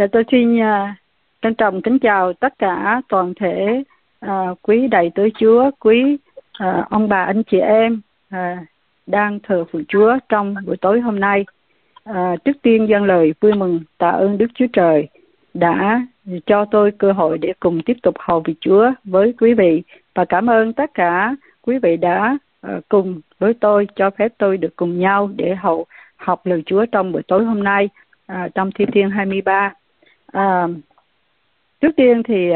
Dạ tôi xin uh, trân trọng kính chào tất cả toàn thể uh, quý đầy tớ Chúa, quý uh, ông bà anh chị em uh, đang thờ phụ Chúa trong buổi tối hôm nay. Uh, trước tiên dâng lời vui mừng tạ ơn Đức Chúa Trời đã cho tôi cơ hội để cùng tiếp tục hầu vị Chúa với quý vị và cảm ơn tất cả quý vị đã uh, cùng với tôi cho phép tôi được cùng nhau để hầu học lời Chúa trong buổi tối hôm nay uh, trong Thi Thiên 23. À, trước tiên thì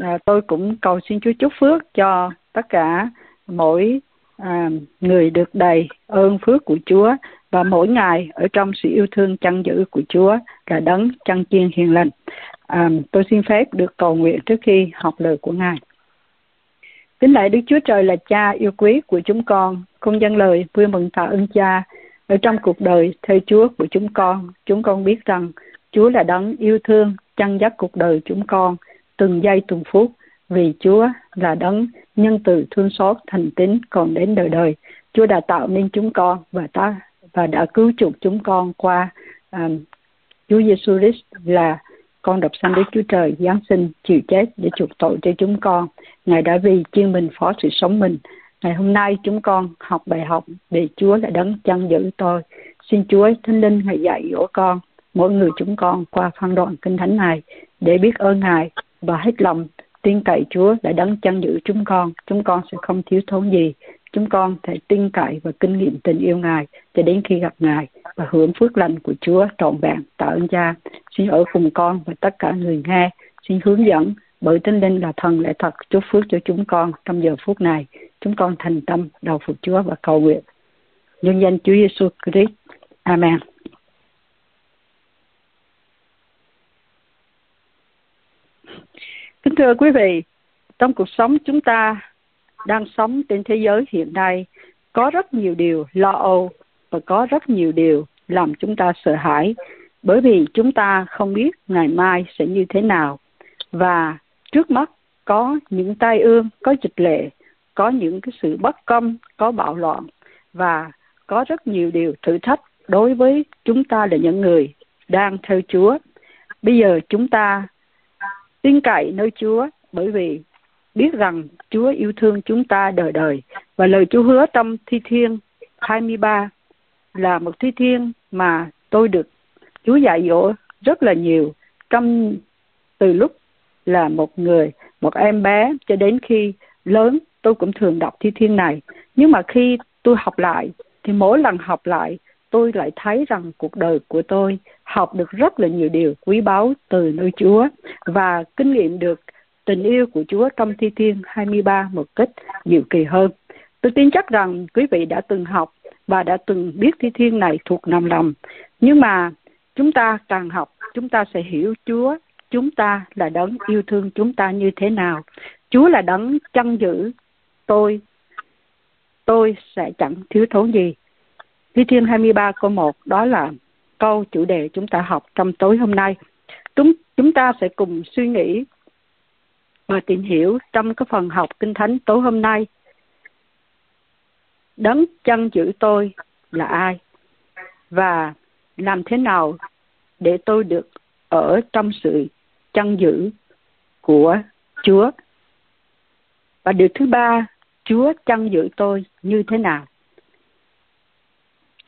à, tôi cũng cầu xin Chúa chúc phước cho tất cả mỗi à, người được đầy ơn phước của Chúa và mỗi ngày ở trong sự yêu thương chăn giữ của Chúa là đấng chăn chiên hiền lành. À, tôi xin phép được cầu nguyện trước khi học lời của Ngài. Kính lạy Đức Chúa Trời là Cha yêu quý của chúng con, con dâng lời vui mừng tạ ơn Cha ở trong cuộc đời thầy Chúa của chúng con. Chúng con biết rằng Chúa là đấng yêu thương, chăn dắt cuộc đời chúng con từng giây từng phút vì Chúa là đấng nhân từ thương xót thành tín còn đến đời đời. Chúa đã tạo nên chúng con và ta và đã cứu chuộc chúng con qua um, Chúa Giêsu Christ là con độc sanh Đức Chúa Trời giáng sinh chịu chết để chuộc tội cho chúng con. Ngài đã vì chiên mình phó sự sống mình. Ngày hôm nay chúng con học bài học để Chúa là đấng chăn giữ tôi. Xin Chúa Thánh Linh hãy dạy dỗ con mỗi người chúng con qua phân đoạn kinh thánh này để biết ơn Ngài và hết lòng tin cậy Chúa đã đấng chăn giữ chúng con. Chúng con sẽ không thiếu thốn gì. Chúng con thể tin cậy và kinh nghiệm tình yêu Ngài cho đến khi gặp Ngài và hưởng phước lành của Chúa trọn vẹn. Tạ ơn Cha. Xin ở cùng con và tất cả người nghe. Xin hướng dẫn, bởi tinh linh là thần lẽ thật chúc phước cho chúng con trong giờ phút này. Chúng con thành tâm đầu phục Chúa và cầu nguyện. Nhân danh Chúa Giêsu Christ. Amen. Kính thưa quý vị, trong cuộc sống chúng ta đang sống trên thế giới hiện nay có rất nhiều điều lo âu và có rất nhiều điều làm chúng ta sợ hãi bởi vì chúng ta không biết ngày mai sẽ như thế nào và trước mắt có những tai ương, có dịch lệ, có những cái sự bất công, có bạo loạn và có rất nhiều điều thử thách đối với chúng ta là những người đang theo Chúa. Bây giờ chúng ta tin cậy nơi Chúa, bởi vì biết rằng Chúa yêu thương chúng ta đời đời. Và lời Chúa hứa trong Thi Thiên 23 là một Thi Thiên mà tôi được Chúa dạy dỗ rất là nhiều. Trong, từ lúc là một người, một em bé cho đến khi lớn, tôi cũng thường đọc thi thiên này. Nhưng mà khi tôi học lại, thì mỗi lần học lại tôi lại thấy rằng cuộc đời của tôi học được rất là nhiều điều quý báu từ nơi Chúa và kinh nghiệm được tình yêu của Chúa trong Thi Thiên 23 một cách diệu kỳ hơn. Tôi tin chắc rằng quý vị đã từng học và đã từng biết Thi Thiên này thuộc nằm lòng. Nhưng mà chúng ta càng học, chúng ta sẽ hiểu Chúa, chúng ta là đấng yêu thương chúng ta như thế nào. Chúa là đấng chăn giữ tôi, tôi sẽ chẳng thiếu thốn gì. Thi Thiên 23 câu 1 đó là câu chủ đề chúng ta học trong tối hôm nay. Chúng chúng ta sẽ cùng suy nghĩ và tìm hiểu trong cái phần học kinh thánh tối hôm nay. Đấng chân giữ tôi là ai? Và làm thế nào để tôi được ở trong sự chân giữ của Chúa? Và điều thứ ba, Chúa chân giữ tôi như thế nào?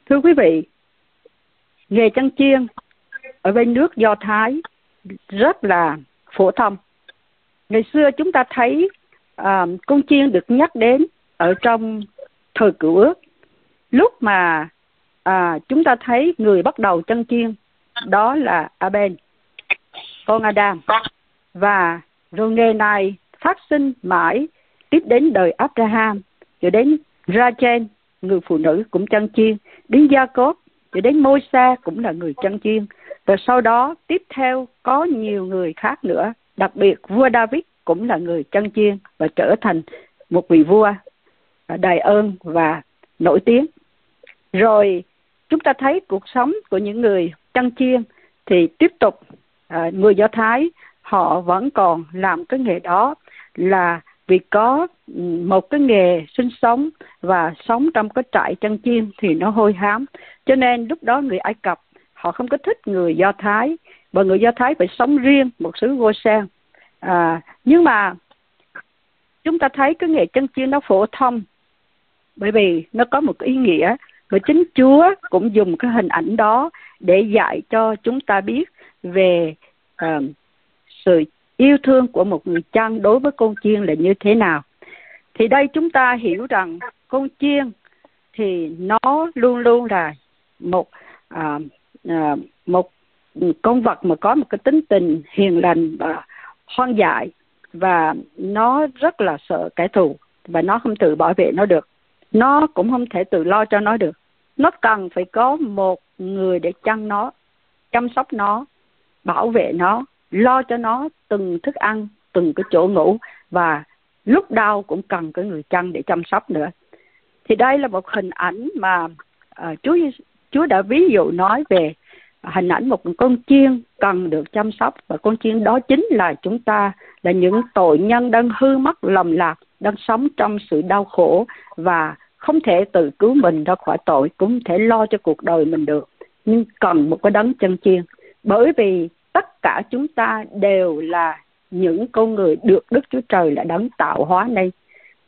Thưa quý vị, nghề chăn chiên ở bên nước Do Thái rất là phổ thông. Ngày xưa chúng ta thấy à, con chiên được nhắc đến ở trong thời cựu ước. Lúc mà à, chúng ta thấy người bắt đầu chăn chiên đó là Aben, con Adam. Và rồi nghề này phát sinh mãi tiếp đến đời Abraham, rồi đến Rachel, người phụ nữ cũng chăn chiên, đến Gia Cốt, cho đến môi sa cũng là người chăn chiên. Và sau đó tiếp theo có nhiều người khác nữa đặc biệt vua David cũng là người chăn chiên và trở thành một vị vua đại ơn và nổi tiếng. Rồi chúng ta thấy cuộc sống của những người chăn chiên thì tiếp tục à, người do thái họ vẫn còn làm cái nghề đó là vì có ừ, một cái nghề sinh sống và sống trong cái trại chăn chim thì nó hôi hám. Cho nên lúc đó người ai cập họ không có thích người do thái và người do thái phải sống riêng một xứ vô sen. À, nhưng mà chúng ta thấy cái nghề chân chiên nó phổ thông bởi vì nó có một ý nghĩa. Và chính Chúa cũng dùng cái hình ảnh đó để dạy cho chúng ta biết về uh, sự yêu thương của một người chăn đối với con chiên là như thế nào? Thì đây chúng ta hiểu rằng con chiên thì nó luôn luôn là một à, à, một con vật mà có một cái tính tình hiền lành và hoang dại và nó rất là sợ kẻ thù và nó không tự bảo vệ nó được. Nó cũng không thể tự lo cho nó được. Nó cần phải có một người để chăm nó chăm sóc nó bảo vệ nó lo cho nó từng thức ăn từng cái chỗ ngủ và lúc đau cũng cần cái người chăn để chăm sóc nữa. Thì đây là một hình ảnh mà uh, Chúa Chúa đã ví dụ nói về hình ảnh một con chiên cần được chăm sóc và con chiên đó chính là chúng ta là những tội nhân đang hư mất lầm lạc đang sống trong sự đau khổ và không thể tự cứu mình ra khỏi tội cũng thể lo cho cuộc đời mình được. Nhưng cần một cái đấng chân chiên. Bởi vì tất cả chúng ta đều là những con người được Đức Chúa Trời là đấng tạo hóa này.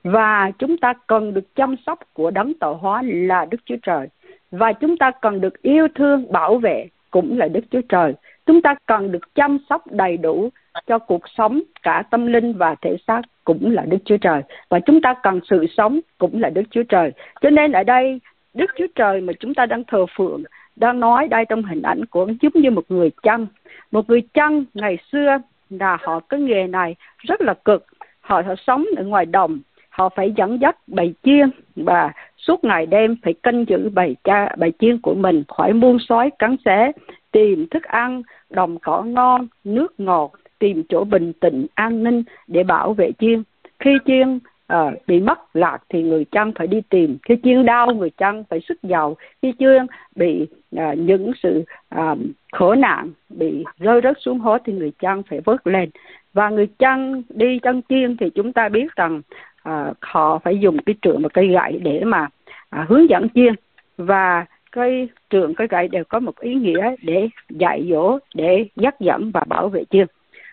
Và chúng ta cần được chăm sóc của đấng tạo hóa là Đức Chúa Trời. Và chúng ta cần được yêu thương, bảo vệ cũng là Đức Chúa Trời. Chúng ta cần được chăm sóc đầy đủ cho cuộc sống, cả tâm linh và thể xác cũng là Đức Chúa Trời. Và chúng ta cần sự sống cũng là Đức Chúa Trời. Cho nên ở đây, Đức Chúa Trời mà chúng ta đang thờ phượng đang nói đây trong hình ảnh của giống như một người chăn. Một người chăn ngày xưa là họ cái nghề này rất là cực. Họ, họ sống ở ngoài đồng. Họ phải dẫn dắt bầy chiên và suốt ngày đêm phải canh giữ bầy cha bầy chiên của mình khỏi muôn sói cắn xé tìm thức ăn đồng cỏ ngon nước ngọt tìm chỗ bình tĩnh an ninh để bảo vệ chiên. Khi chiên à, bị mất lạc thì người chăn phải đi tìm. Khi chiên đau người chăn phải sức giàu. Khi chưa bị à, những sự à, khổ nạn bị rơi rớt xuống hố thì người chăn phải vớt lên. Và người chăn đi chân chiên thì chúng ta biết rằng à, họ phải dùng cái trượng và cây gậy để mà à, hướng dẫn chiên. Và cây trượng cây gậy đều có một ý nghĩa để dạy dỗ để dắt dẫn và bảo vệ chiên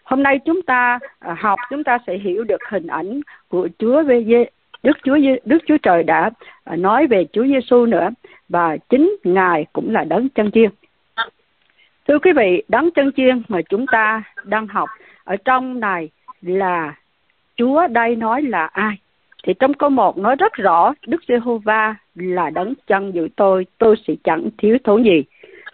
hôm nay chúng ta à, học chúng ta sẽ hiểu được hình ảnh của Chúa về Đức Chúa Đức Chúa Trời đã à, nói về Chúa Giêsu nữa và chính Ngài cũng là đấng chân chiên. Thưa quý vị, đấng chân chiên mà chúng ta đang học ở trong này là Chúa đây nói là ai? Thì trong câu 1 nói rất rõ Đức Giê-hô-va là đấng chân giữ tôi, tôi sẽ chẳng thiếu thốn gì.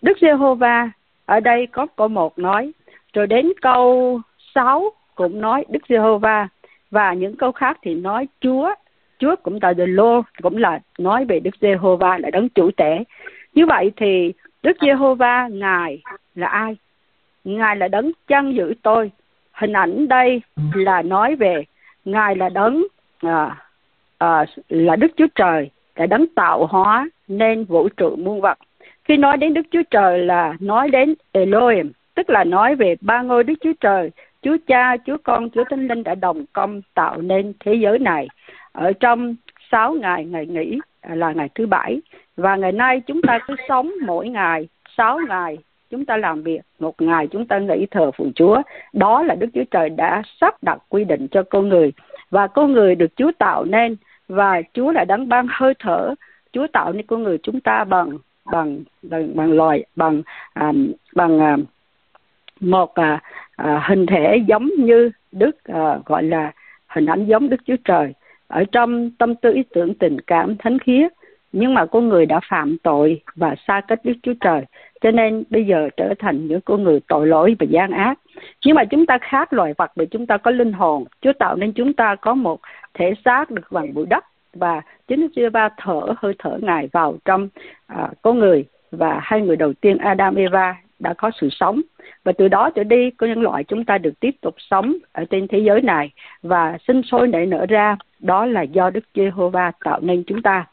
Đức Giê-hô-va ở đây có câu 1 nói rồi đến câu 6 cũng nói Đức Giê-hô-va. Và những câu khác thì nói Chúa. Chúa cũng là the Lord cũng là nói về Đức Giê-hô-va là đấng chủ tể. Như vậy thì Đức Giê-hô-va ngài là ai? Ngài là đấng chăn giữ tôi. Hình ảnh đây là nói về ngài là đấng à, à, là Đức Chúa Trời là đấng tạo hóa nên vũ trụ muôn vật. Khi nói đến Đức Chúa Trời là nói đến Elohim tức là nói về ba ngôi Đức Chúa Trời, Chúa Cha, Chúa Con, Chúa Thánh Linh đã đồng công tạo nên thế giới này. Ở trong sáu ngày ngày nghỉ à, là ngày thứ bảy và ngày nay chúng ta cứ sống mỗi ngày sáu ngày chúng ta làm việc một ngày chúng ta nghỉ thờ phượng Chúa. Đó là Đức Chúa Trời đã sắp đặt quy định cho con người và con người được Chúa tạo nên và Chúa đã đấng ban hơi thở. Chúa tạo nên con người chúng ta bằng bằng bằng, bằng loài bằng um, bằng um, một à, à, hình thể giống như đức à, gọi là hình ảnh giống đức chúa trời. Ở trong tâm tư ý tưởng tình cảm thánh khiết nhưng mà con người đã phạm tội và xa cách đức chúa trời. Cho nên bây giờ trở thành những con người tội lỗi và gian ác. Nhưng mà chúng ta khác loài vật vì chúng ta có linh hồn. Chúa tạo nên chúng ta có một thể xác được bằng bụi đất và chính Đức Chúa ba thở hơi thở ngài vào trong à, con người. Và hai người đầu tiên Adam Eva đã có sự sống. Và từ đó trở đi có nhân loại chúng ta được tiếp tục sống ở trên thế giới này. Và sinh sôi nảy nở ra đó là do Đức Giê-hô-va tạo nên chúng ta.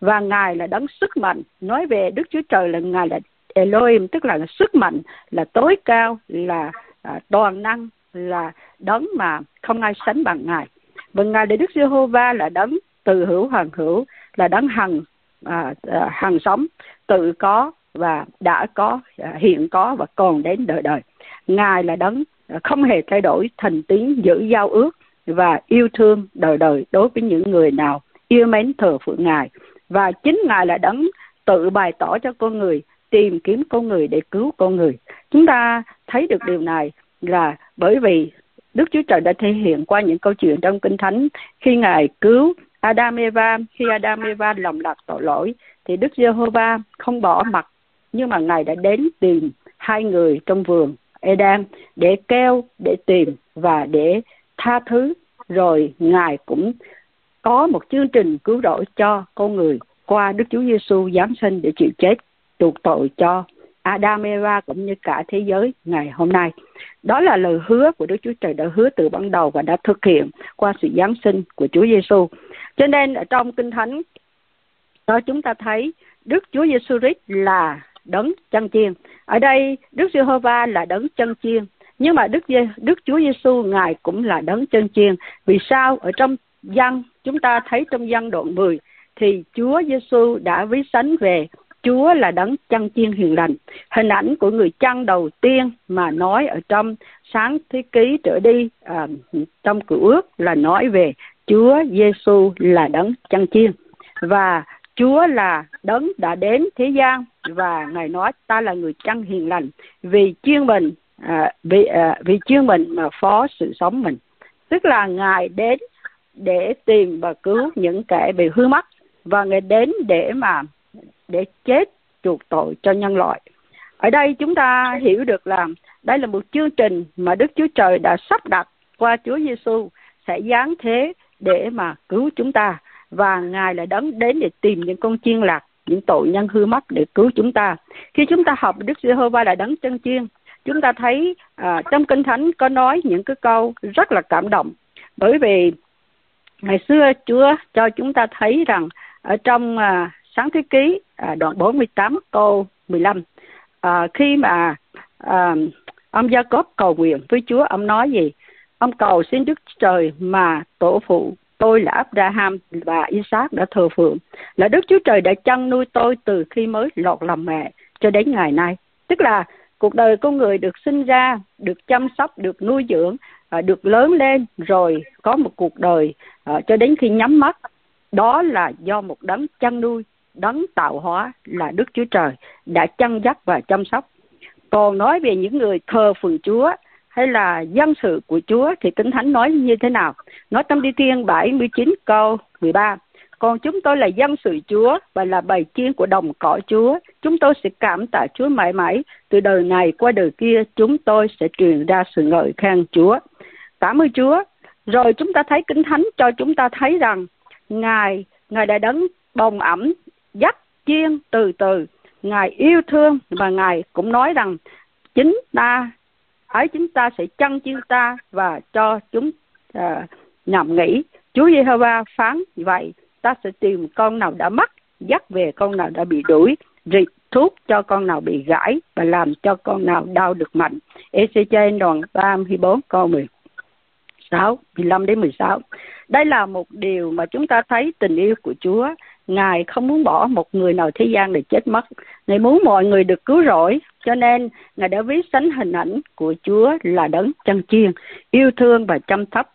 Và ngài là đấng sức mạnh. Nói về Đức Chúa Trời là ngài là Elohim tức là sức mạnh là tối cao là à, toàn năng là đấng mà không ai sánh bằng ngài. Và ngài là Đức Giê-hô-va là đấng từ hữu hoàng hữu là đấng hằng à, à, hằng sống tự có và đã có à, hiện có và còn đến đời đời. Ngài là đấng à, không hề thay đổi thành tín giữ giao ước và yêu thương đời đời đối với những người nào yêu mến thờ phượng ngài. Và chính ngài là đấng tự bày tỏ cho con người, tìm kiếm con người để cứu con người. Chúng ta thấy được điều này là bởi vì Đức Chúa Trời đã thể hiện qua những câu chuyện trong Kinh Thánh. Khi Ngài cứu Adam Eva, khi Adam Eva lầm lạc tội lỗi, thì Đức Giê-hô-va không bỏ mặc nhưng mà Ngài đã đến tìm hai người trong vườn Eden để kêu, để tìm và để tha thứ rồi Ngài cũng có một chương trình cứu rỗi cho con người qua Đức Chúa Giêsu giáng sinh để chịu chết chuộc tội cho Adam Eva cũng như cả thế giới ngày hôm nay. Đó là lời hứa của Đức Chúa Trời đã hứa từ ban đầu và đã thực hiện qua sự giáng sinh của Chúa Giêsu. Cho nên ở trong Kinh Thánh, đó chúng ta thấy Đức Chúa Giêsu Christ là đấng chân chiên. Ở đây Đức Giê-hô-va là đấng chân chiên, nhưng mà Đức Giê, Đức Chúa Giêsu ngài cũng là đấng chân chiên. Vì sao? Ở trong văn chúng ta thấy trong văn đoạn 10 thì Chúa Giêsu đã ví sánh về Chúa là đấng chân chiên hiền lành. Hình ảnh của người chăn đầu tiên mà nói ở trong sáng thế ký trở đi à, trong cựu ước là nói về Chúa Giêsu là đấng chân chiên và Chúa là đấng đã đến thế gian và ngài nói ta là người chăn hiền lành vì chuyên mình à, vì à, vì chuyên mình mà phó sự sống mình. Tức là ngài đến để tìm và cứu những kẻ bị hư mất và ngài đến để mà để chết chuộc tội cho nhân loại. Ở đây chúng ta hiểu được là đây là một chương trình mà Đức Chúa Trời đã sắp đặt qua Chúa Giêsu sẽ giáng thế để mà cứu chúng ta và Ngài là đấng đến để tìm những con chiên lạc, những tội nhân hư mất để cứu chúng ta. Khi chúng ta học Đức Giê-hô-va là đấng chân chiên, chúng ta thấy à, trong Kinh Thánh có nói những cái câu rất là cảm động. Bởi vì ngày xưa Chúa cho chúng ta thấy rằng ở trong à, sáng thế ký à, đoạn 48 câu 15 à, khi mà à, ông Gia Cốp cầu nguyện với Chúa ông nói gì ông cầu xin Đức Trời mà tổ phụ tôi là Abraham và Isaac đã thờ phượng. Là Đức Chúa Trời đã chăn nuôi tôi từ khi mới lọt lòng mẹ cho đến ngày nay. Tức là cuộc đời con người được sinh ra, được chăm sóc, được nuôi dưỡng à, được lớn lên, rồi có một cuộc đời à, cho đến khi nhắm mắt. Đó là do một đấng chăn nuôi, đấng tạo hóa là Đức Chúa Trời đã chăn dắt và chăm sóc. Còn nói về những người thờ phượng Chúa hay là dân sự của Chúa thì Kinh Thánh nói như thế nào? Nói trong đi thiên 79 câu 13. Còn chúng tôi là dân sự Chúa và là bầy chiên của đồng cỏ Chúa. Chúng tôi sẽ cảm tạ Chúa mãi mãi. Từ đời này qua đời kia chúng tôi sẽ truyền ra sự ngợi khen Chúa. Cảm ơn Chúa. Rồi chúng ta thấy Kinh Thánh cho chúng ta thấy rằng Ngài, Ngài đã đấng bồng ẩm, dắt chiên từ từ. Ngài yêu thương và Ngài cũng nói rằng chính ta ấy chúng ta sẽ chăn chiên ta và cho chúng à, nằm nghỉ. Chúa Giê-hô-va phán vậy ta sẽ tìm con nào đã mất dắt về con nào đã bị đuổi rịt thuốc cho con nào bị gãy và làm cho con nào đau được mạnh. ECJ đoạn 34 câu 16 15 đến 16 đây là một điều mà chúng ta thấy tình yêu của Chúa. Ngài không muốn bỏ một người nào thế gian để chết mất. Ngài muốn mọi người được cứu rỗi, cho nên Ngài đã viết sánh hình ảnh của Chúa là đấng chân chiên, yêu thương và chăm sóc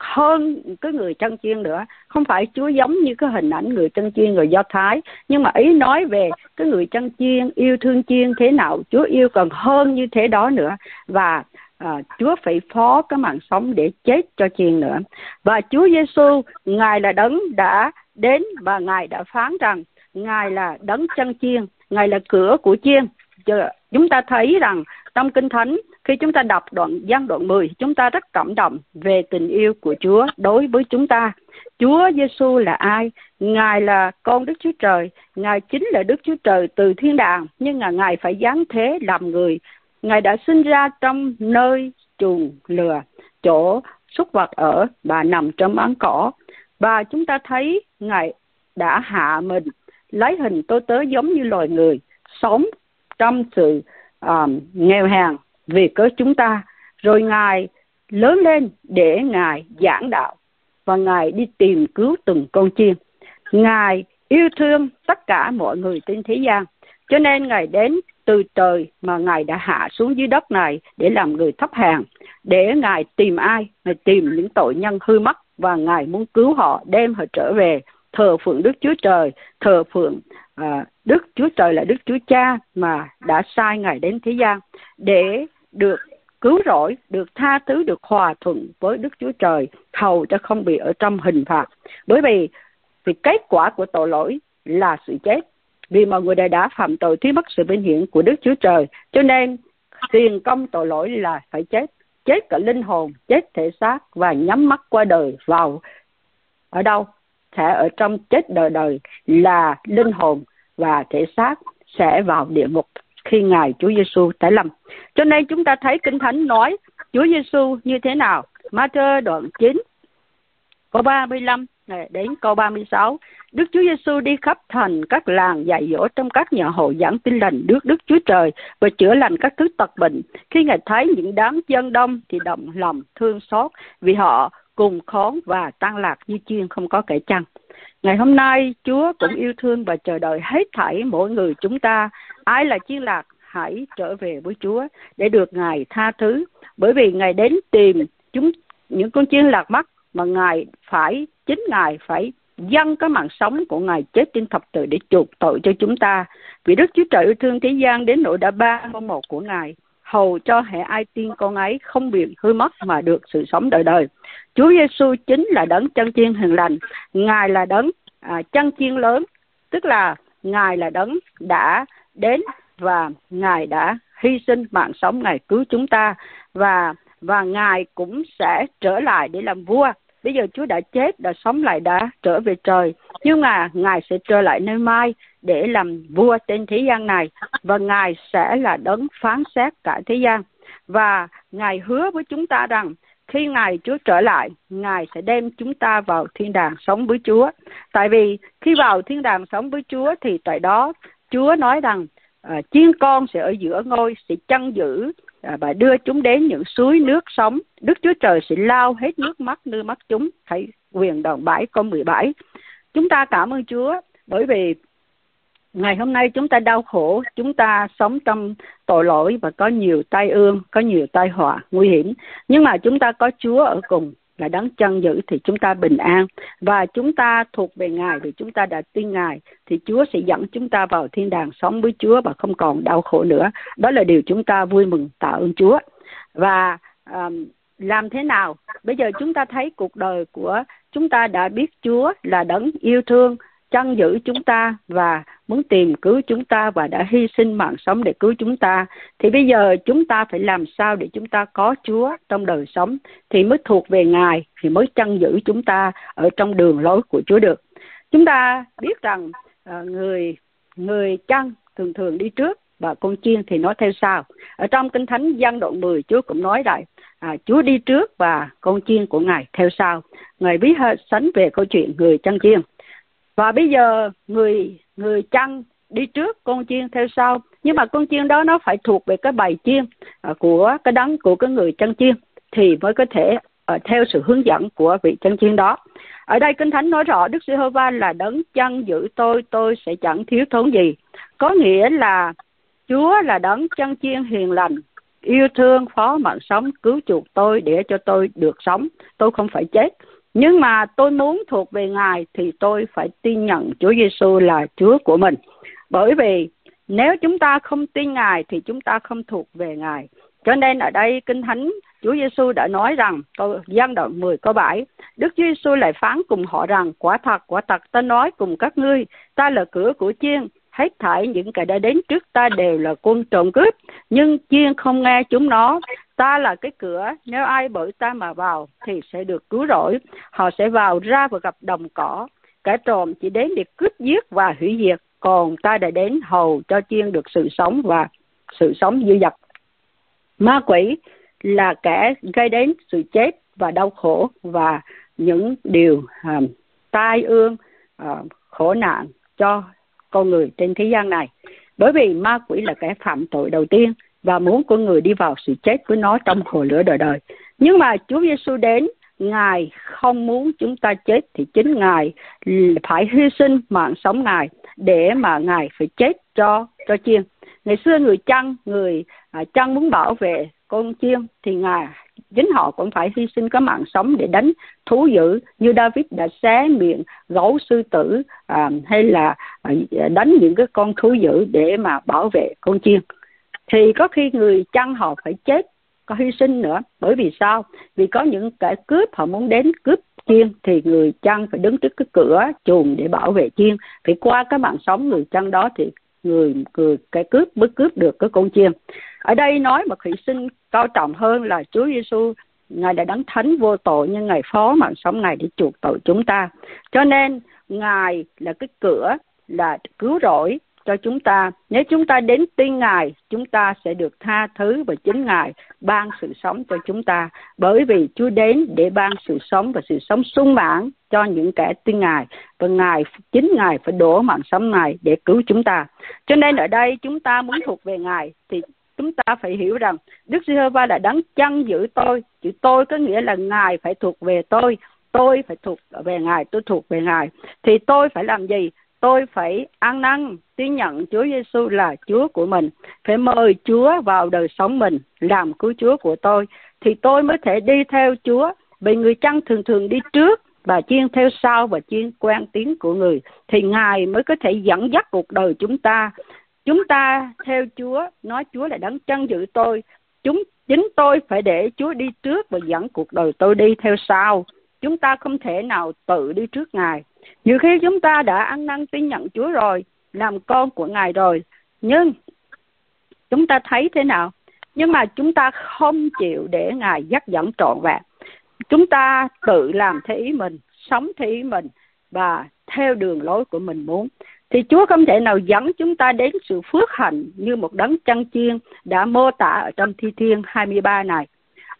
hơn cái người chân chiên nữa không phải chúa giống như cái hình ảnh người chân chiên người do thái nhưng mà ý nói về cái người chân chiên yêu thương chiên thế nào chúa yêu còn hơn như thế đó nữa và à, chúa phải phó cái mạng sống để chết cho chiên nữa. Và chúa giêsu ngài là đấng đã đến và ngài đã phán rằng ngài là đấng chân chiên ngài là cửa của chiên. Chúng ta thấy rằng trong kinh thánh khi chúng ta đọc đoạn gian đoạn 10 chúng ta rất cảm động về tình yêu của Chúa đối với chúng ta. Chúa Giêsu là ai? Ngài là con Đức Chúa Trời. Ngài chính là Đức Chúa Trời từ thiên đàng nhưng mà Ngài phải giáng thế làm người Ngài đã sinh ra trong nơi chuồng lừa chỗ súc vật ở và nằm trong án cỏ. Và chúng ta thấy ngài đã hạ mình lấy hình tôi tớ giống như loài người sống trong sự um, nghèo hèn vì cớ chúng ta. Rồi ngài lớn lên để ngài giảng đạo và ngài đi tìm cứu từng con chiên ngài yêu thương tất cả mọi người trên thế gian. Cho nên ngài đến từ trời mà ngài đã hạ xuống dưới đất này để làm người thấp hèn để ngài tìm ai? Ngài tìm những tội nhân hư mất và ngài muốn cứu họ đem họ trở về. Thờ phượng đức chúa trời thờ phượng à, đức chúa trời là đức chúa cha mà đã sai ngài đến thế gian để được cứu rỗi được tha thứ được hòa thuận với đức chúa trời hầu cho không bị ở trong hình phạt. Bởi vì vì kết quả của tội lỗi là sự chết vì mọi người đã đã phạm tội thiếu mất sự vinh hiển của đức chúa trời cho nên, tiền công tội lỗi là phải chết chết cả linh hồn, chết thể xác và nhắm mắt qua đời vào ở đâu sẽ ở trong chết đời đời là linh hồn và thể xác sẽ vào địa ngục khi ngài Chúa Giêsu tái lâm. Cho nên chúng ta thấy Kinh Thánh nói Chúa Giêsu như thế nào? Matthew đoạn 9 câu 35 đến câu 36. Đức Chúa Giêsu đi khắp thành các làng dạy dỗ trong các nhà hội giảng tin lành Đức Đức Chúa Trời và chữa lành các thứ tật bệnh. Khi Ngài thấy những đám dân đông thì động lòng thương xót vì họ cùng khốn và tan lạc như chiên không có kẻ chăn. Ngày hôm nay, Chúa cũng yêu thương và chờ đợi hết thảy mỗi người chúng ta. Ai là chiên lạc, hãy trở về với Chúa để được Ngài tha thứ. Bởi vì Ngài đến tìm chúng, những con chiên lạc mắt mà Ngài phải chính Ngài phải dâng cái mạng sống của Ngài chết trên thập tự để chuộc tội cho chúng ta. Vì Đức Chúa Trời yêu thương thế gian đến nỗi đã ba con một của Ngài, hầu cho hệ ai tin con ấy không bị hư mất mà được sự sống đời đời. Chúa Giêsu chính là đấng chân chiên hiền lành, Ngài là đấng à, chân chiên lớn, tức là Ngài là đấng đã đến và Ngài đã hy sinh mạng sống Ngài cứu chúng ta và và Ngài cũng sẽ trở lại để làm vua bây giờ Chúa đã chết, đã sống lại, đã trở về trời. Nhưng mà Ngài sẽ trở lại nơi mai để làm vua trên thế gian này và Ngài sẽ là đấng phán xét cả thế gian. Và Ngài hứa với chúng ta rằng khi Ngài Chúa trở lại, Ngài sẽ đem chúng ta vào thiên đàng sống với Chúa. Tại vì khi vào thiên đàng sống với Chúa thì tại đó Chúa nói rằng à, chiên con sẽ ở giữa ngôi, sẽ chăn giữ à, và đưa chúng đến những suối nước sống. Đức Chúa Trời sẽ lao hết nước mắt nước mắt chúng. Hãy quyền đoạn 7 câu 17. Chúng ta cảm ơn Chúa bởi vì ngày hôm nay chúng ta đau khổ, chúng ta sống trong tội lỗi và có nhiều tai ương, có nhiều tai họa nguy hiểm. Nhưng mà chúng ta có Chúa ở cùng là đấng chân giữ thì chúng ta bình an và chúng ta thuộc về Ngài vì chúng ta đã tin Ngài thì Chúa sẽ dẫn chúng ta vào thiên đàng sống với Chúa và không còn đau khổ nữa. Đó là điều chúng ta vui mừng tạ ơn Chúa. Và um, làm thế nào? Bây giờ chúng ta thấy cuộc đời của chúng ta đã biết Chúa là đấng yêu thương, chăn giữ chúng ta và muốn tìm cứu chúng ta và đã hy sinh mạng sống để cứu chúng ta thì bây giờ chúng ta phải làm sao để chúng ta có Chúa trong đời sống thì mới thuộc về Ngài thì mới chăn giữ chúng ta ở trong đường lối của Chúa được. Chúng ta biết rằng à, người người chăn thường thường đi trước và con chiên thì nói theo sau. Ở trong Kinh Thánh gian đoạn 10 Chúa cũng nói lại à, Chúa đi trước và con chiên của Ngài theo sau. Ngài biết hết sánh về câu chuyện người chăn chiên và bây giờ người người chăn đi trước con chiên theo sau. Nhưng mà con chiên đó nó phải thuộc về cái bài chiên à, của cái đấng của cái người chăn chiên thì mới có thể uh, theo sự hướng dẫn của vị chăn chiên đó. Ở đây kinh thánh nói rõ đức giê-hô-va là đấng chăn giữ tôi tôi sẽ chẳng thiếu thốn gì. Có nghĩa là chúa là đấng chăn chiên hiền lành yêu thương phó mạng sống cứu chuộc tôi để cho tôi được sống. Tôi không phải chết nhưng mà tôi muốn thuộc về ngài thì tôi phải tin nhận Chúa Giêsu là Chúa của mình. Bởi vì nếu chúng ta không tin ngài thì chúng ta không thuộc về ngài. Cho nên ở đây kinh thánh Chúa Giêsu đã nói rằng câu gian đoạn 10 câu 7 Đức Chúa Giêsu lại phán cùng họ rằng, quả thật quả thật, ta nói cùng các ngươi, ta là cửa của chiên, hết thảy những kẻ đã đến trước ta đều là quân trộm cướp, nhưng chiên không nghe chúng nó ta là cái cửa nếu ai bởi ta mà vào thì sẽ được cứu rỗi. Họ sẽ vào ra và gặp đồng cỏ. Kẻ trộm chỉ đến để cướp giết và hủy diệt còn ta đã đến hầu cho chiên được sự sống và sự sống dư dật. Ma quỷ là kẻ gây đến sự chết và đau khổ và những điều um, tai ương uh, khổ nạn cho con người trên thế gian này. Bởi vì ma quỷ là kẻ phạm tội đầu tiên và muốn con người đi vào sự chết với nó trong hồ lửa đời đời. Nhưng mà Chúa Giêsu đến Ngài không muốn chúng ta chết thì chính Ngài phải hy sinh mạng sống Ngài để mà ngài phải chết cho cho chiên. Ngày xưa người chăn người à, chăn muốn bảo vệ con chiên thì ngài chính họ cũng phải hy sinh cái mạng sống để đánh thú dữ như David đã xé miệng gấu sư tử à, hay là à, đánh những cái con thú dữ để mà bảo vệ con chiên thì có khi người chăn họ phải chết, có hy sinh nữa. Bởi vì sao? Vì có những kẻ cướp họ muốn đến cướp chiên, thì người chăn phải đứng trước cái cửa chuồng để bảo vệ chiên. Phải qua cái mạng sống người chăn đó thì người người cái cướp mới cướp được cái con chiên. Ở đây nói mà hy sinh cao trọng hơn là Chúa Giêsu ngài đã đấng thánh vô tội nhưng ngài phó mạng sống ngài để chuộc tội chúng ta. Cho nên ngài là cái cửa là cứu rỗi cho chúng ta nếu chúng ta đến tin ngài chúng ta sẽ được tha thứ và chính ngài ban sự sống cho chúng ta bởi vì chúa đến để ban sự sống và sự sống sung mãn cho những kẻ tin ngài và ngài chính ngài phải đổ mạng sống ngài để cứu chúng ta cho nên ở đây chúng ta muốn thuộc về ngài thì chúng ta phải hiểu rằng Đức Giê-hô-va là đấng chăn giữ tôi. Chữ tôi có nghĩa là Ngài phải thuộc về tôi. Tôi phải thuộc về Ngài, tôi thuộc về Ngài. Thì tôi phải làm gì? Tôi phải ăn năn tin nhận Chúa Giêsu là Chúa của mình, phải mời Chúa vào đời sống mình làm cứu Chúa của tôi thì tôi mới thể đi theo Chúa. Vì người chăn thường thường đi trước và chiên theo sau và chiên quen tiếng của người thì Ngài mới có thể dẫn dắt cuộc đời chúng ta. Chúng ta theo Chúa, nói Chúa là đấng chân giữ tôi. Chúng chính tôi phải để Chúa đi trước và dẫn cuộc đời tôi đi theo sau. Chúng ta không thể nào tự đi trước Ngài nhiều khi chúng ta đã ăn năn tin nhận Chúa rồi, làm con của Ngài rồi, nhưng chúng ta thấy thế nào? Nhưng mà chúng ta không chịu để Ngài dắt dẫn trọn vẹn. Chúng ta tự làm theo ý mình, sống theo ý mình và theo đường lối của mình muốn. Thì Chúa không thể nào dẫn chúng ta đến sự phước hạnh như một đấng chân chiên đã mô tả ở trong Thi Thiên 23 này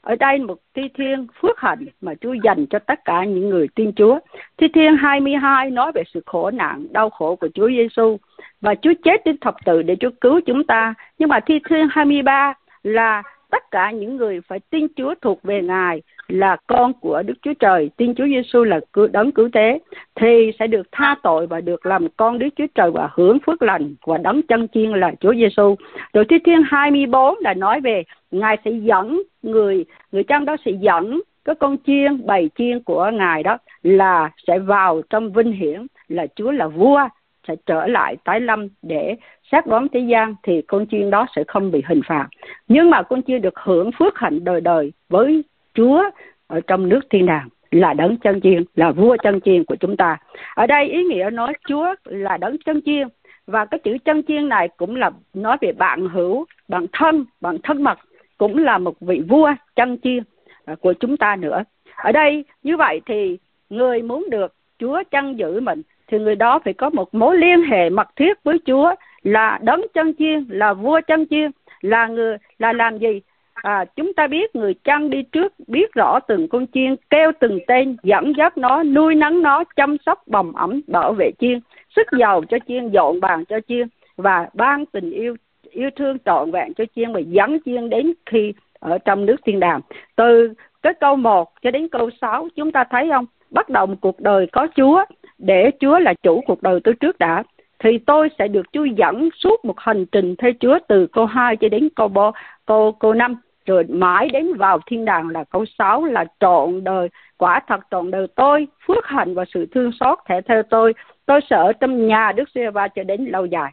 ở đây một thi thiên phước hạnh mà Chúa dành cho tất cả những người tin Chúa. Thi thiên 22 nói về sự khổ nạn, đau khổ của Chúa Giêsu và Chúa chết trên thập tự để Chúa cứu chúng ta. Nhưng mà thi thiên 23 là tất cả những người phải tin Chúa thuộc về Ngài là con của Đức Chúa Trời, tin Chúa Giêsu là đấng cứu thế thì sẽ được tha tội và được làm con Đức Chúa Trời và hưởng phước lành và đấng chân chiên là Chúa Giêsu. Rồi Thi Thiên 24 là nói về Ngài sẽ dẫn người người trong đó sẽ dẫn cái con chiên bầy chiên của ngài đó là sẽ vào trong vinh hiển là Chúa là vua sẽ trở lại tái lâm để xác đoán thế gian thì con chiên đó sẽ không bị hình phạt nhưng mà con chiên được hưởng phước hạnh đời đời với Chúa ở trong nước thiên đàng là đấng chân chiên, là vua chân chiên của chúng ta. Ở đây ý nghĩa nói Chúa là đấng chân chiên, và cái chữ chân chiên này cũng là nói về bạn hữu, bạn thân bạn thân mật, cũng là một vị vua chân chiên à, của chúng ta nữa. Ở đây, như vậy thì người muốn được Chúa chân giữ mình, thì người đó phải có một mối liên hệ mật thiết với Chúa là đấng chân chiên, là vua chân chiên, là người, là làm gì? À, chúng ta biết người chăn đi trước biết rõ từng con chiên kêu từng tên dẫn dắt nó nuôi nắng nó chăm sóc bồng ẩm bảo vệ chiên sức giàu cho chiên dọn bàn cho chiên và ban tình yêu yêu thương trọn vẹn cho chiên và dẫn chiên đến khi ở trong nước thiên đàng. Từ cái câu 1 cho đến câu 6 chúng ta thấy không? Bắt đầu một cuộc đời có Chúa để Chúa là chủ cuộc đời tôi trước đã thì tôi sẽ được Chúa dẫn suốt một hành trình theo Chúa từ câu 2 cho đến câu 3, câu câu 5 rồi mãi đến vào thiên đàng là câu 6 là trọn đời, quả thật trọn đời. Tôi phước hạnh và sự thương xót thể theo tôi. Tôi sẽ ở trong nhà Đức giê va cho đến lâu dài.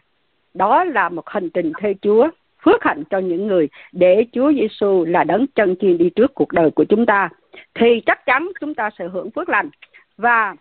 Đó là một hành trình theo Chúa, phước hạnh cho những người để Chúa Giêsu là đấng chân chiên đi trước cuộc đời của chúng ta. Thì chắc chắn chúng ta sẽ hưởng phước lành và